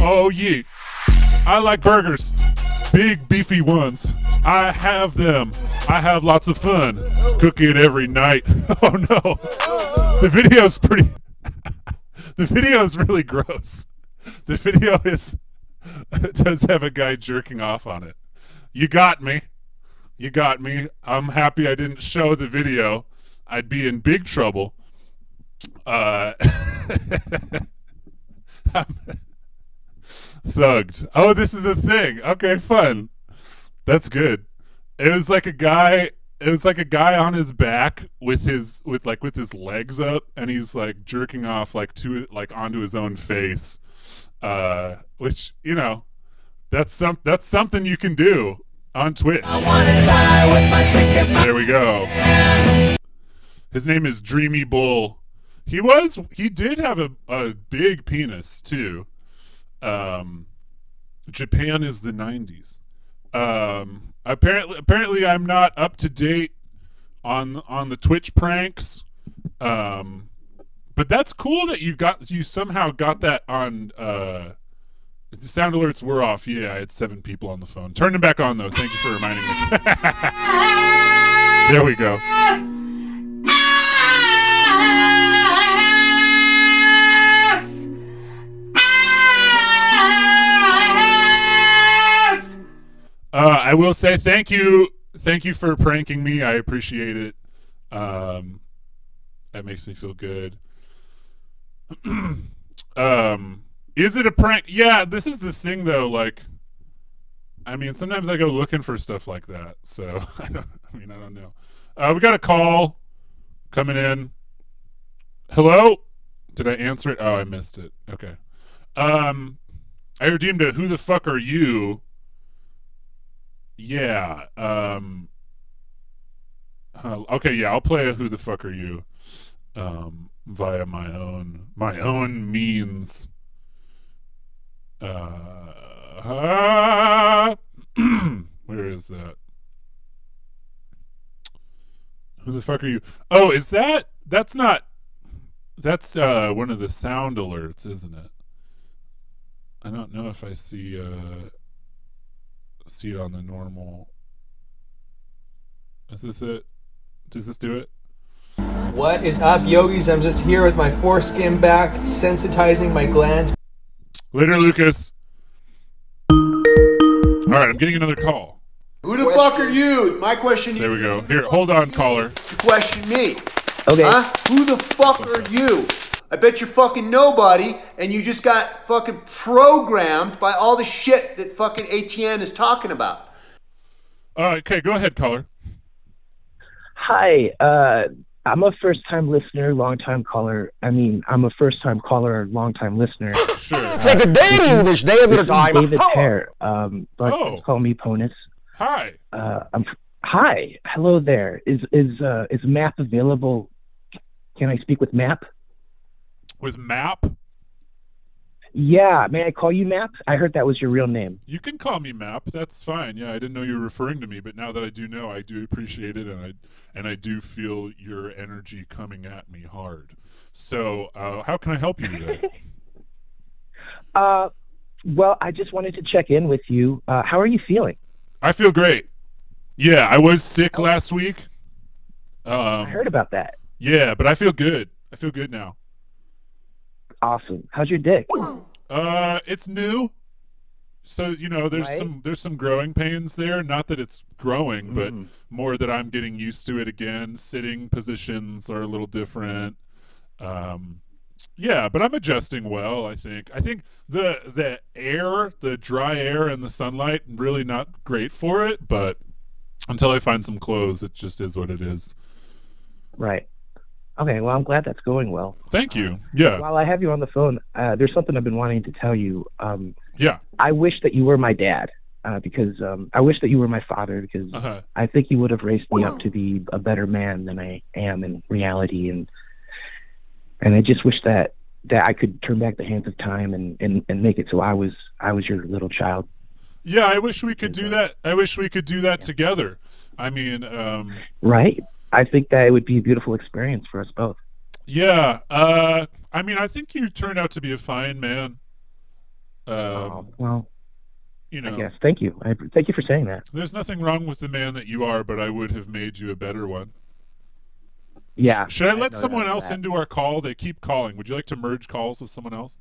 Oh yeah i like burgers. Big beefy ones. I have them. I have lots of fun. Cooking it every night. Oh no. The video's pretty the video is really gross. The video is does have a guy jerking off on it. You got me. You got me. I'm happy i didn't show the video. I'd be in big trouble. Uh thugged oh this is a thing. Okay fun. That's good. It was like a guy it was like a guy on his back with his with like with his legs up and he's like jerking off like to like onto his own face uh which you know that's some that's something you can do on twitch. There we go. his name is dreamy bull. He was he did have a, a big penis too. Um japan is the 90s um apparently apparently i'm not up to date on on the twitch pranks. Um but that's cool that you got you somehow got that on uh the sound alerts were off yeah i had seven people on the phone turn them back on though thank you for reminding me there we go Uh, I will say thank you, thank you for pranking me. I appreciate it. Um, that makes me feel good. um, is it a prank? Yeah, this is the thing though. Like, I mean, sometimes I go looking for stuff like that. So I don't. I mean, I don't know. Uh, we got a call coming in. Hello? Did I answer it? Oh, I missed it. Okay. Um, I redeemed a who the fuck are you? Yeah. Um. uh, okay, yeah, I'll play a who the fuck are you, um, via my own my own means. Uh, where is that? Who the fuck are you? Oh, is that that's not that's uh one of the sound alerts, isn't it? I don't know if I see uh see it on the normal. Is this it? Does this do it? What is up, yogis? I'm just here with my foreskin back, sensitizing my glands. Later, Lucas. All right, I'm getting another call. Who the fuck are you? My question There we go. Here, hold on, caller. You question me. Okay. Huh? Who the fuck are you? I bet you're fucking nobody, and you just got fucking programmed by all the shit that fucking ATN is talking about. Uh, okay, go ahead, caller. Hi, uh, I'm a first time listener, long time caller. I mean, I'm a first time caller, long time listener. Sure. Say good day to you this day of your time. David How- Pear. Um, but Oh. call me Ponus. Hi. Uh, I'm, hi, hello there. Is is uh, is Map available? Can I speak with Map? With Map? Yeah, may I call you Map? I heard that was your real name. You can call me Map. That's fine. Yeah, I didn't know you were referring to me, but now that I do know, I do appreciate it, and I and I do feel your energy coming at me hard. So, uh, how can I help you today? Uh, well, I just wanted to check in with you. Uh, how are you feeling? I feel great. Yeah, I was sick last week. Um, I heard about that. Yeah, but I feel good. I feel good now. Awesome. How's your dick? Uh, it's new. So you know, there's Right. some there's some growing pains there. Not that it's growing, but Mhm. more that I'm getting used to it again. Sitting positions are a little different. Um, yeah, but I'm adjusting well. I think. I think the the air, the dry air, and the sunlight really not great for it. But until I find some clothes, it just is what it is. Right. Okay, well, I'm glad that's going well. Thank you. Yeah. While I have you on the phone, uh, there's something I've been wanting to tell you. Um, Yeah. I wish that you were my dad uh, because um, I wish that you were my father because Uh-huh. I think you would have raised me up to be a better man than I am in reality, and and I just wish that that I could turn back the hands of time and, and, and make it so I was I was your little child. Yeah, I wish we could do that. I wish we could do that together. I mean, um, Right? I think that it would be a beautiful experience for us both. yeah. Uh, I mean, I think you turned out to be a fine man. Um, Well, you know, Yes. Thank you. I thank you for saying that. there's nothing wrong with the man that you are, but I would have made you a better one. Yeah. Should I no let someone else that. into our call? They keep calling. Would you like to merge calls with someone else?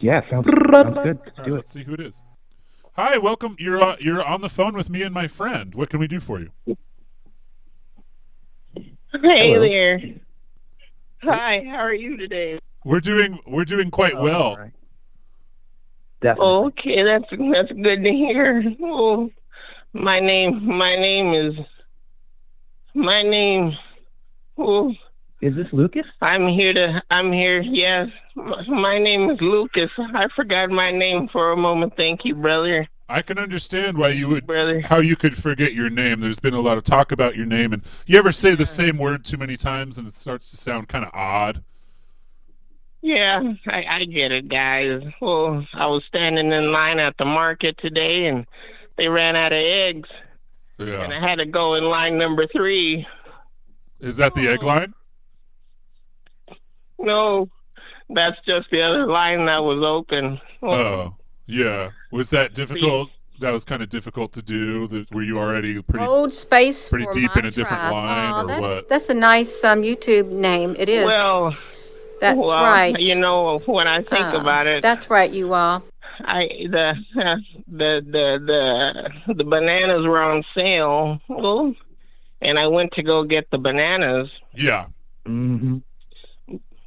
Yeah, sounds, sounds good. Let's right, do it. let's see who it is. Hi, welcome. You're uh, you're on the phone with me and my friend. What can we do for you? Hey Hello. there. Hi, how are you today? We're doing we're doing quite oh, well. Definitely. Okay, that's that's good to hear. Oh, my name my name is my name. Oh, Is this Lucas? I'm here to I'm here. Yes, my, my name is Lucas. I forgot my name for a moment. Thank you, brother. I can understand why you would how you could forget your name. There's been a lot of talk about your name, and you ever say the same word too many times, and it starts to sound kind of odd. Yeah, I, I get it, guys. Well, I was standing in line at the market today, and they ran out of eggs, and I had to go in line number three. is that the egg oh. line? No, that's just the other line that was open. Oh, yeah. Was that difficult? That was kind of difficult to do. That were you already pretty Old space pretty deep my in a different tribe. line, Aw, or that's, what? That's a nice um, YouTube name. It is. Well, that's well, right. You know, when I think Uh, about it, That's right, you are. I the the the the the bananas were on sale, and I went to go get the bananas. Yeah. Mm-hmm.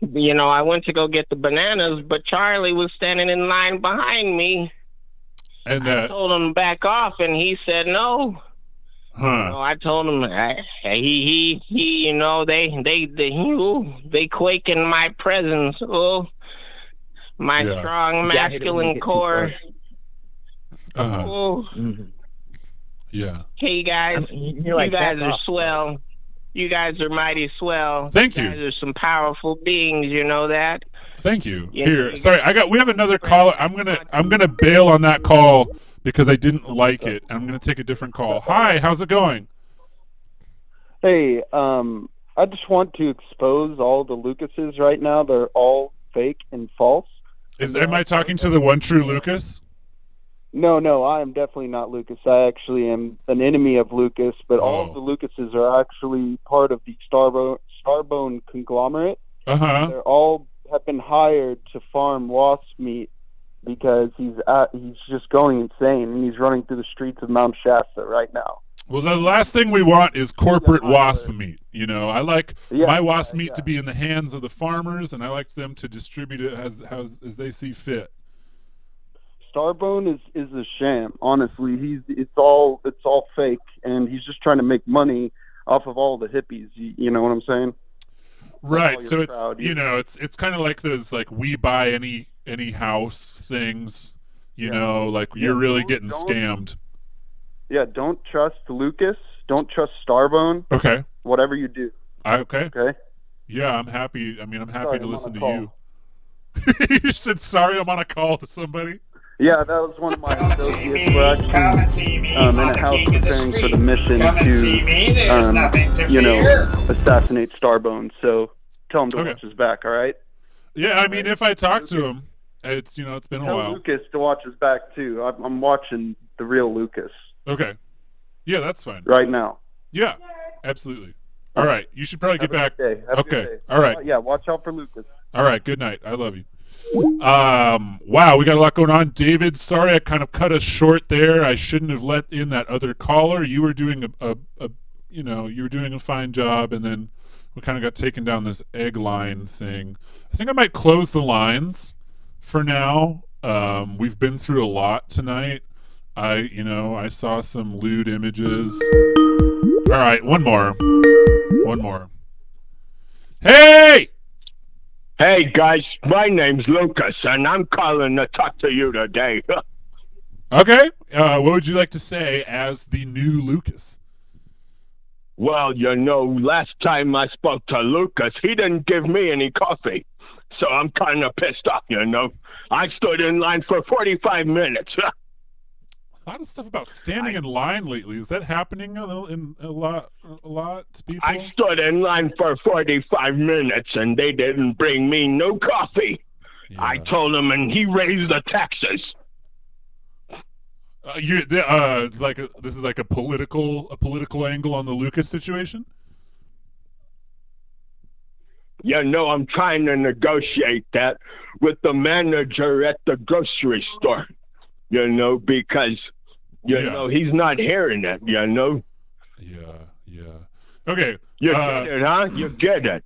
You know, I went to go get the bananas, but Charlie was standing in line behind me. And I told him to back off, and he said no. Huh. You know, I told him I, he he he. You know, they they they ooh, they quake in my presence. Oh, my Yeah. strong Yeah, I hate it when you masculine get core. Uh-huh. Oh, Yeah. hey guys, I mean, you you're like guys are off. swell. You guys are mighty swell. Thank you. you. guys are some powerful beings. You know that. Thank you. Yeah, Here, you sorry, I got. We have another caller. I'm gonna. I'm gonna bail on that call because I didn't like it. I'm gonna take a different call. Hi, how's it going? Hey, um, I just want to expose all the Lucases right now. They're all fake and false. Is am I talking to the one true Lucas? No, no, I am definitely not Lucas. I actually am an enemy of Lucas, but all Oh. of the Lucases are actually part of the Starbone Starbone conglomerate. Uh huh. They're all have been hired to farm wasp meat because he's he's just going insane and he's running through the streets of Mount Shasta right now. Well, the last thing we want is corporate wasp meat. You know, I like Yeah, my wasp yeah, meat yeah. to be in the hands of the farmers, and I like them to distribute it as as, as they see fit. Starbone is is a sham. Honestly, he's it's all it's all fake, and he's just trying to make money off of all the hippies. You, you know what I'm saying? Right. So it's crowd, you know it's it's kind of like those like we buy any any house things. You Yeah. know, like Yeah, you're really getting scammed. Yeah. Don't trust Lucas. Don't trust Starbone. Okay. Whatever you do. I, okay. Okay. Yeah, I'm happy. I mean, I'm happy Sorry, to I'm listen to you. you said sorry. I'm on a call to somebody. Yeah, that was one of my Come and see associates. We're actually and um, in I'm a house king the preparing for the mission Come and see me, to, um, to you know, fear. assassinate Starbone. So tell him to Okay. watch his back. All right. Yeah, I mean, if I talk to him, it's you know, it's been a Tell while. Lucas to watch his back too. I'm, I'm watching the real Lucas Okay. Yeah, that's fine. right now. Yeah, absolutely. All right, you should probably get a back. good day. Have a good Okay. day. All right. Uh, yeah, watch out for Lucas. All right. Good night. I love you. Um. Wow, we got a lot going on, David. Sorry, I kind of cut us short there. I shouldn't have let in that other caller. You were doing a, a, a you know, you were doing a fine job, and then we kind of got taken down this egg line thing. I think I might close the lines for now. Um, we've been through a lot tonight. I, you know, I saw some lewd images. All right, one more. One more. Hey! Hey guys, my name's Lucas, and I'm calling to talk to you today. Okay. Uh, what would you like to say as the new Lucas? well, you know, last time I spoke to Lucas, he didn't give me any coffee, so I'm kind of pissed off. You know, I stood in line for 45 minutes. A lot of stuff about standing in line lately. Is that happening a, little- in a lot? A lot to people? I stood in line for 45 minutes, and they didn't bring me no coffee. I told him, and he raised the taxes. Uh, you, uh, it's like a, this is like a political a political angle on the Lucas situation. You know, I'm trying to negotiate that with the manager at the grocery store. You know, because you Yeah. know he's not hearing that. You know, Yeah, yeah. Okay. you uh, get it, huh? You get it.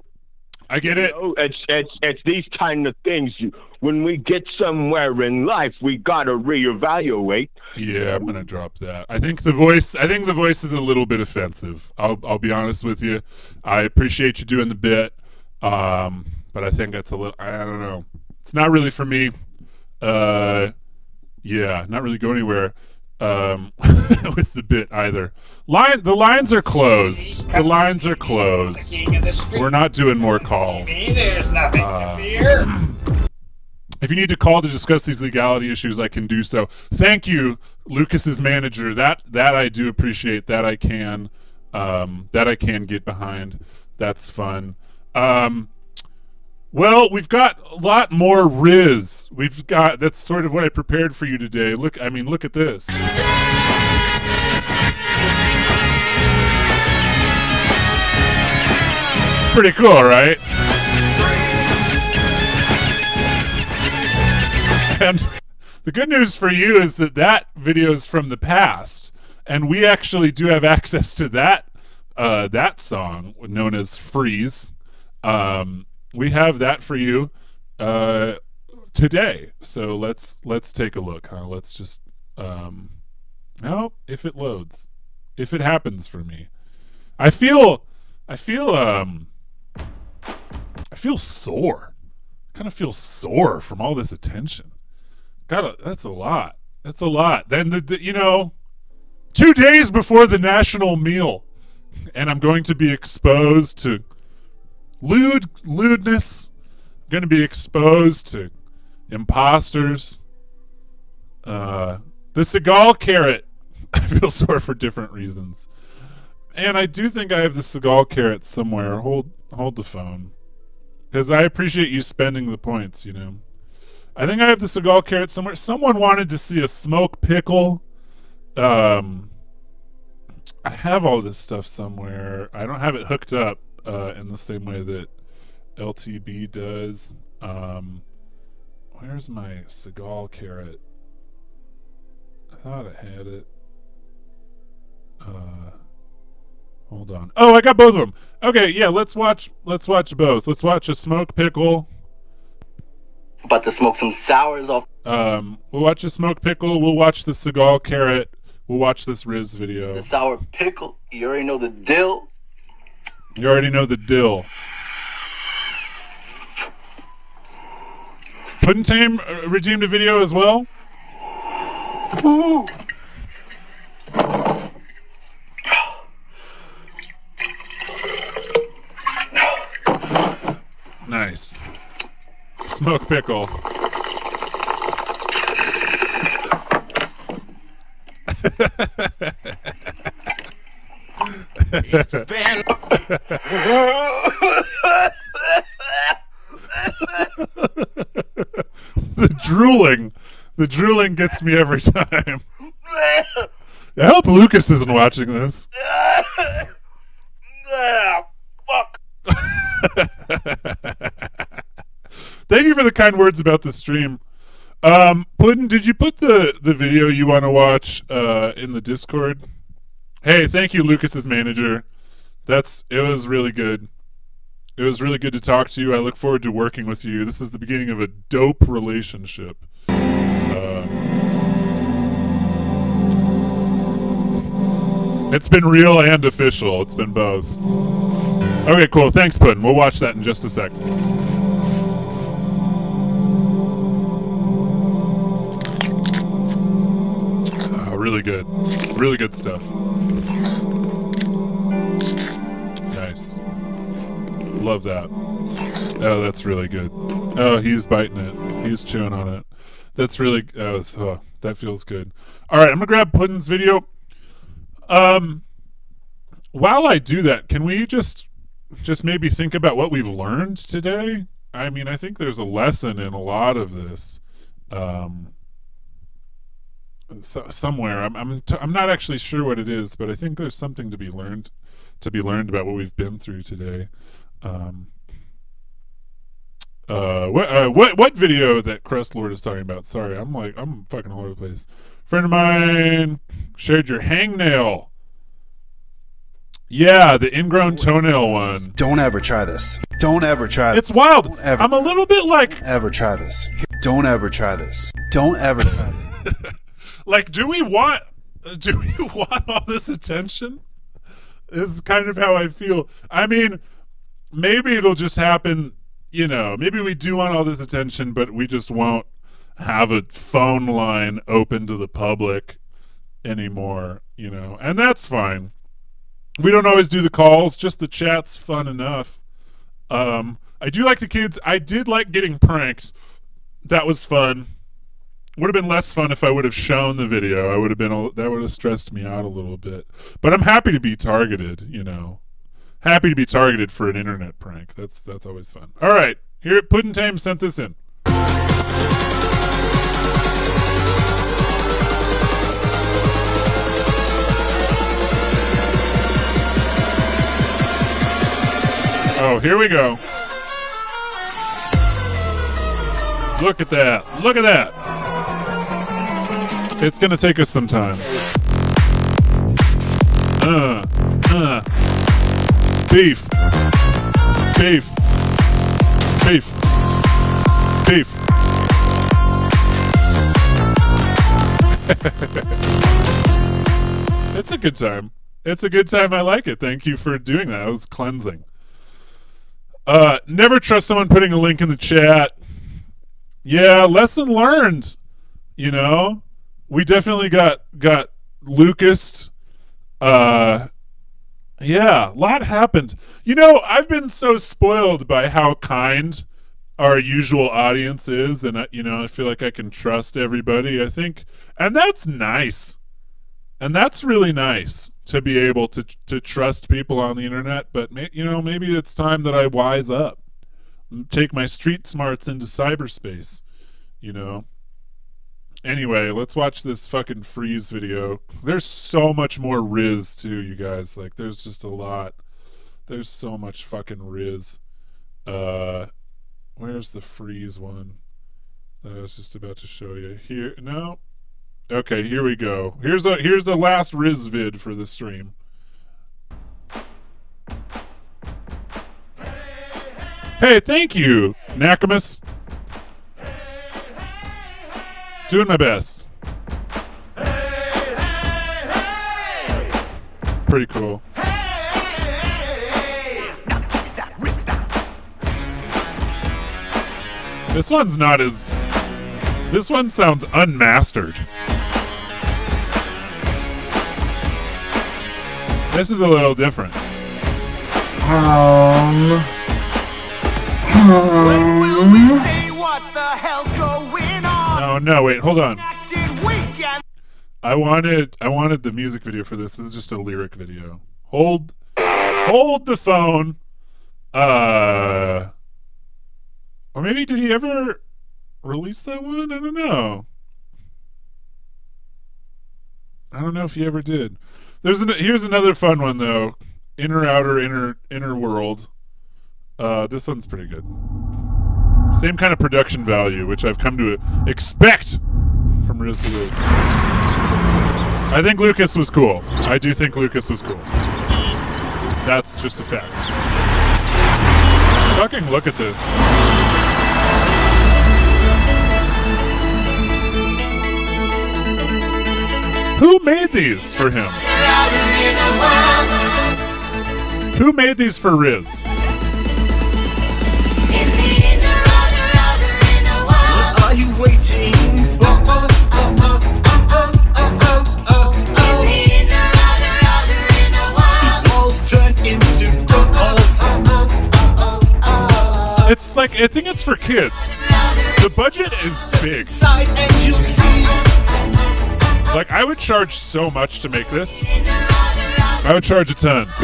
I get it. You know, it's it's it's these kind of things. You, when we get somewhere in life, we gotta reevaluate. Yeah, I'm gonna drop that. I think the voice. I think the voice is a little bit offensive. I'll I'll be honest with you. I appreciate you doing the bit, um, but I think that's a little. I don't know. It's not really for me. Uh, yeah, not really go anywhere. Um, with the bit either. Line. The lines are closed. The lines are closed. We're not doing more calls. There's nothing Uh, to fear. If you need to call to discuss these legality issues, I can do so. Thank you, Lucas's manager. That that I do appreciate. That I can, um, that I can get behind. That's fun. Um, well, we've got a lot more Riz. We've got that's sort of what I prepared for you today. Look, I mean, look at this. Pretty cool, right? And the good news for you is that that video is from the past, and we actually do have access to that uh, that song known as "Freeze." Um, we have that for you uh, today. So let's let's take a look. Huh? Let's just um, if it loads, if it happens for me. I feel I feel um I feel sore. kind of feel sore from all this attention. Got that's a lot. That's a lot. Then the, the you know, two days before the national meal, and I'm going to be exposed to lewd lewdness. Going to be exposed to imposters. Uh, the Seagal carrot. I feel sore for different reasons, and I do think I have the Seagal carrot somewhere. Hold hold the phone, because I appreciate you spending the points. You know. I think I have the Seagal carrot somewhere. Someone wanted to see a smoke pickle. Um, I have all this stuff somewhere. I don't have it hooked up uh, in the same way that LTB does. Um, where's my Seagal carrot? I thought I had it. Uh, hold on. Oh, I got both of them. Okay, yeah. Let's watch. Let's watch both. Let's watch a smoke pickle. About to smoke some sours off. Um, we'll watch a smoke pickle. We'll watch the Seagal carrot. We'll watch this Riz video. The sour pickle. You already know the deal. You already know the deal. Puddin' Tame uh, redeemed a video as well. Ooh. Nice. Smoke pickle. the drooling. The drooling gets me every time. I hope Lucas isn't watching this. Fuck. Thank you for the kind words about the stream. Um, did you put the, the video you want to watch uh, in the Discord? Hey, thank you, Lucas's manager. That's it was really good. It was really good to talk to you. I look forward to working with you. This is the beginning of a dope relationship. Uh, it's been real and official. It's been both. Okay, cool. Thanks, Puddin. We'll watch that in just a sec. Really good. Really good stuff. Nice. Love that. Oh, that's really good. Oh, he's biting it. He's chewing on it. That's really. Oh, oh, that feels good. All right, I'm gonna grab Puddin's video. Um, while I do that, can we just just maybe think about what we've learned today? I mean, I think there's a lesson in a lot of this. Um, so, somewhere. I'm I'm t- I'm not actually sure what it is, but I think there's something to be learned to be learned about what we've been through today. Um, uh, what uh, what what video that Crest Lord is talking about? Sorry, I'm like I'm fucking all over the place. Friend of mine shared your hangnail. Yeah, the ingrown toenail one. Don't ever try this. Don't ever try this. It's wild. Don't ever, I'm a little bit like Don't ever try this. Don't ever try this. Don't ever try this. like do we want do we want all this attention? Is kind of how i feel. I mean maybe it'll just happen you know maybe we do want all this attention but we just won't have a phone line open to the public anymore you know? And that's fine. We don't always do the calls just the chat's fun enough. Um i do like the kids. I did like getting pranked. That was fun would have been less fun if I would have shown the video. I would have been that would have stressed me out a little bit. But I'm happy to be targeted. You know, happy to be targeted for an internet prank. That's that's always fun. All right, here at Puddin' Tame sent this in. Oh, here we go. Look at that. Look at that. It's gonna take us some time. Uh, uh. Beef. Beef. Beef. Beef. it's a good time. It's a good time. I like it. Thank you for doing that. It was cleansing. Uh, never trust someone putting a link in the chat. Yeah, lesson learned. You know, we definitely got got Lucas. Uh, yeah, a lot happened. You know, I've been so spoiled by how kind our usual audience is, and I, you know, I feel like I can trust everybody. I think, and that's nice, and that's really nice to be able to to trust people on the internet. But may, you know, maybe it's time that I wise up, take my street smarts into cyberspace. You know. Anyway, let's watch this fucking freeze video. There's so much more Riz too, you guys. Like, there's just a lot. There's so much fucking Riz. Uh, where's the freeze one? I was just about to show you. Here, no. Okay, here we go. Here's a here's the last Riz vid for the stream. Hey, thank you, Nakamus. Doing my best. Pretty cool. This one's not as. This one sounds unmastered. This is a little different. Um. No, no, wait, hold on. I wanted I wanted the music video for this. This is just a lyric video. Hold hold the phone. Uh or maybe did he ever release that one? I don't know. I don't know if he ever did. There's an, here's another fun one though. Inner outer inner inner world. Uh this one's pretty good. Same kind of production value, which I've come to expect from Riz the. I think Lucas was cool. I do think Lucas was cool. That's just a fact. Fucking look at this. Who made these for him? Who made these for Riz? It's like I think it's for kids. The budget is big. Like I would charge so much to make this. I would charge a ton.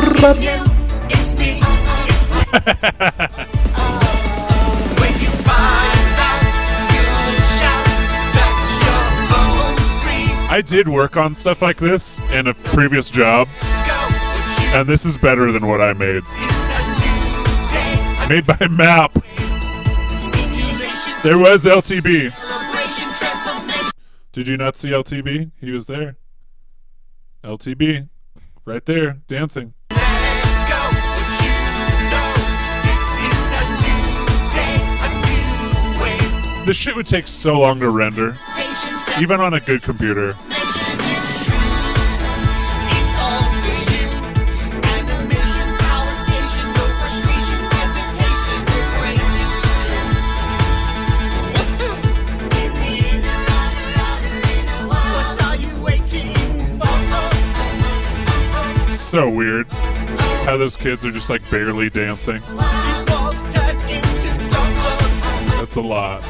I did work on stuff like this in a previous job, and this is better than what I made. Made by Map. There was LTB. Did you not see LTB? He was there. LTB, right there, dancing. This shit would take so long to render, even on a good computer. So weird how those kids are just like barely dancing. That's a lot.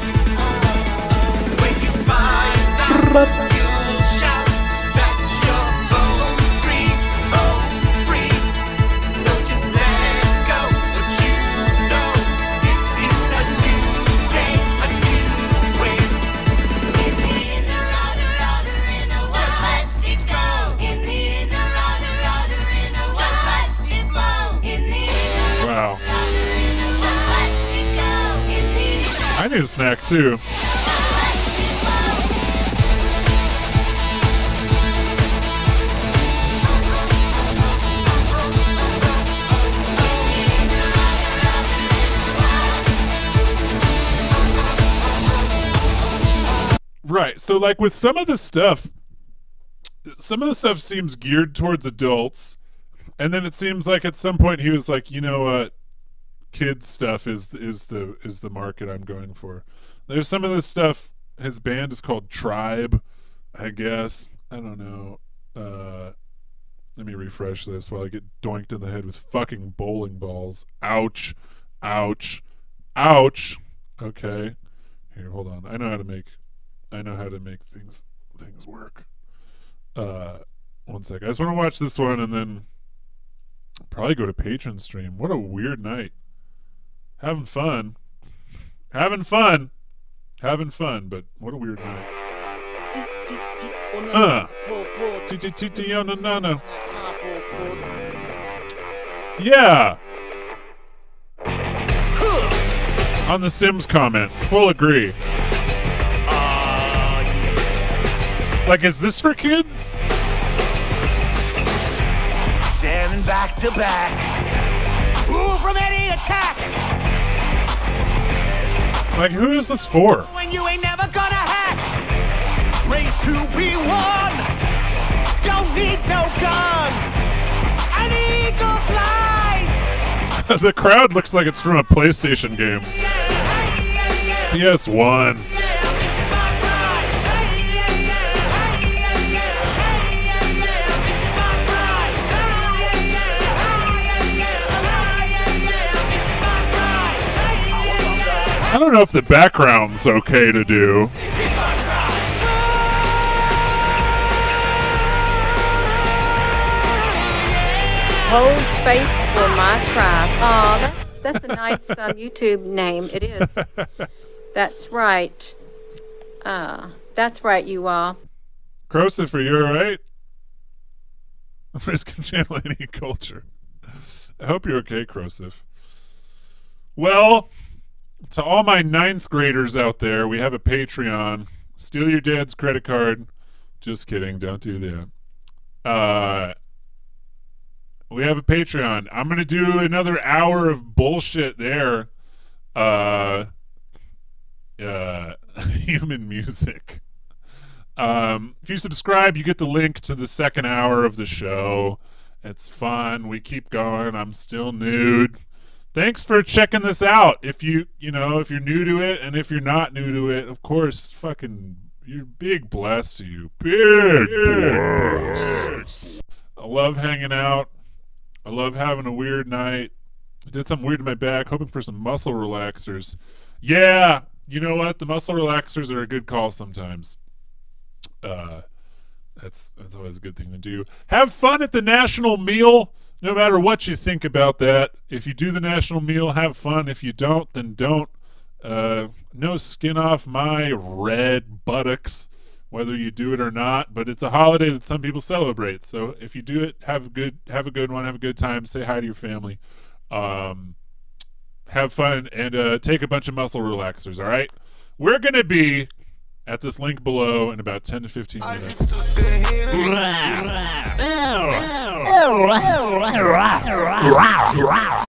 Too. Right. So like with some of the stuff some of the stuff seems geared towards adults, and then it seems like at some point he was like, you know what, kids stuff is is the is the market I'm going for. There's some of this stuff. His band is called Tribe, I guess. I don't know. Uh, let me refresh this while I get doinked in the head with fucking bowling balls. Ouch, ouch, ouch. Okay, here, hold on. I know how to make. I know how to make things things work. Uh, one sec. I just want to watch this one and then probably go to Patreon stream. What a weird night. Having fun. Having fun. Having fun, but what a weird night. Uh. Yeah. On the Sims comment, full agree. Like, is this for kids? Standing back to back. Ooh, from any attack. Like, who is this for? When you ain't never gonna hack. Race to be won. Don't need no guns. An eagle flies. the crowd looks like it's from a PlayStation game. PS1. I don't know if the background's okay to do. Hold space for my tribe. Oh, that's that's a nice um, YouTube name. It is. That's right. Uh, that's right, you all. Crosif, are you alright? I'm just gonna channel any culture. I hope you're okay, Crosif. Well, to all my ninth graders out there, we have a Patreon. Steal your dad's credit card. Just kidding. Don't do that. Uh, we have a Patreon. I'm gonna do another hour of bullshit there. Uh, uh, human music. Um, if you subscribe, you get the link to the second hour of the show. It's fun. We keep going. I'm still nude. Thanks for checking this out. If you, you know, if you're new to it and if you're not new to it, of course, fucking, you're big blessed to you. Big, blessed. I love hanging out. I love having a weird night. I did something weird to my back, hoping for some muscle relaxers. Yeah, you know what? The muscle relaxers are a good call sometimes. Uh, that's that's always a good thing to do. Have fun at the national meal, no matter what you think about that. If you do the national meal, have fun. If you don't, then don't. Uh, no skin off my red buttocks, whether you do it or not. But it's a holiday that some people celebrate. So if you do it, have a good have a good one. Have a good time. Say hi to your family. Um, have fun and uh, take a bunch of muscle relaxers. All right, we're gonna be at this link below in about 10 to 15 minutes. Rawr! Rawr! Rawr! Rawr! Rawr!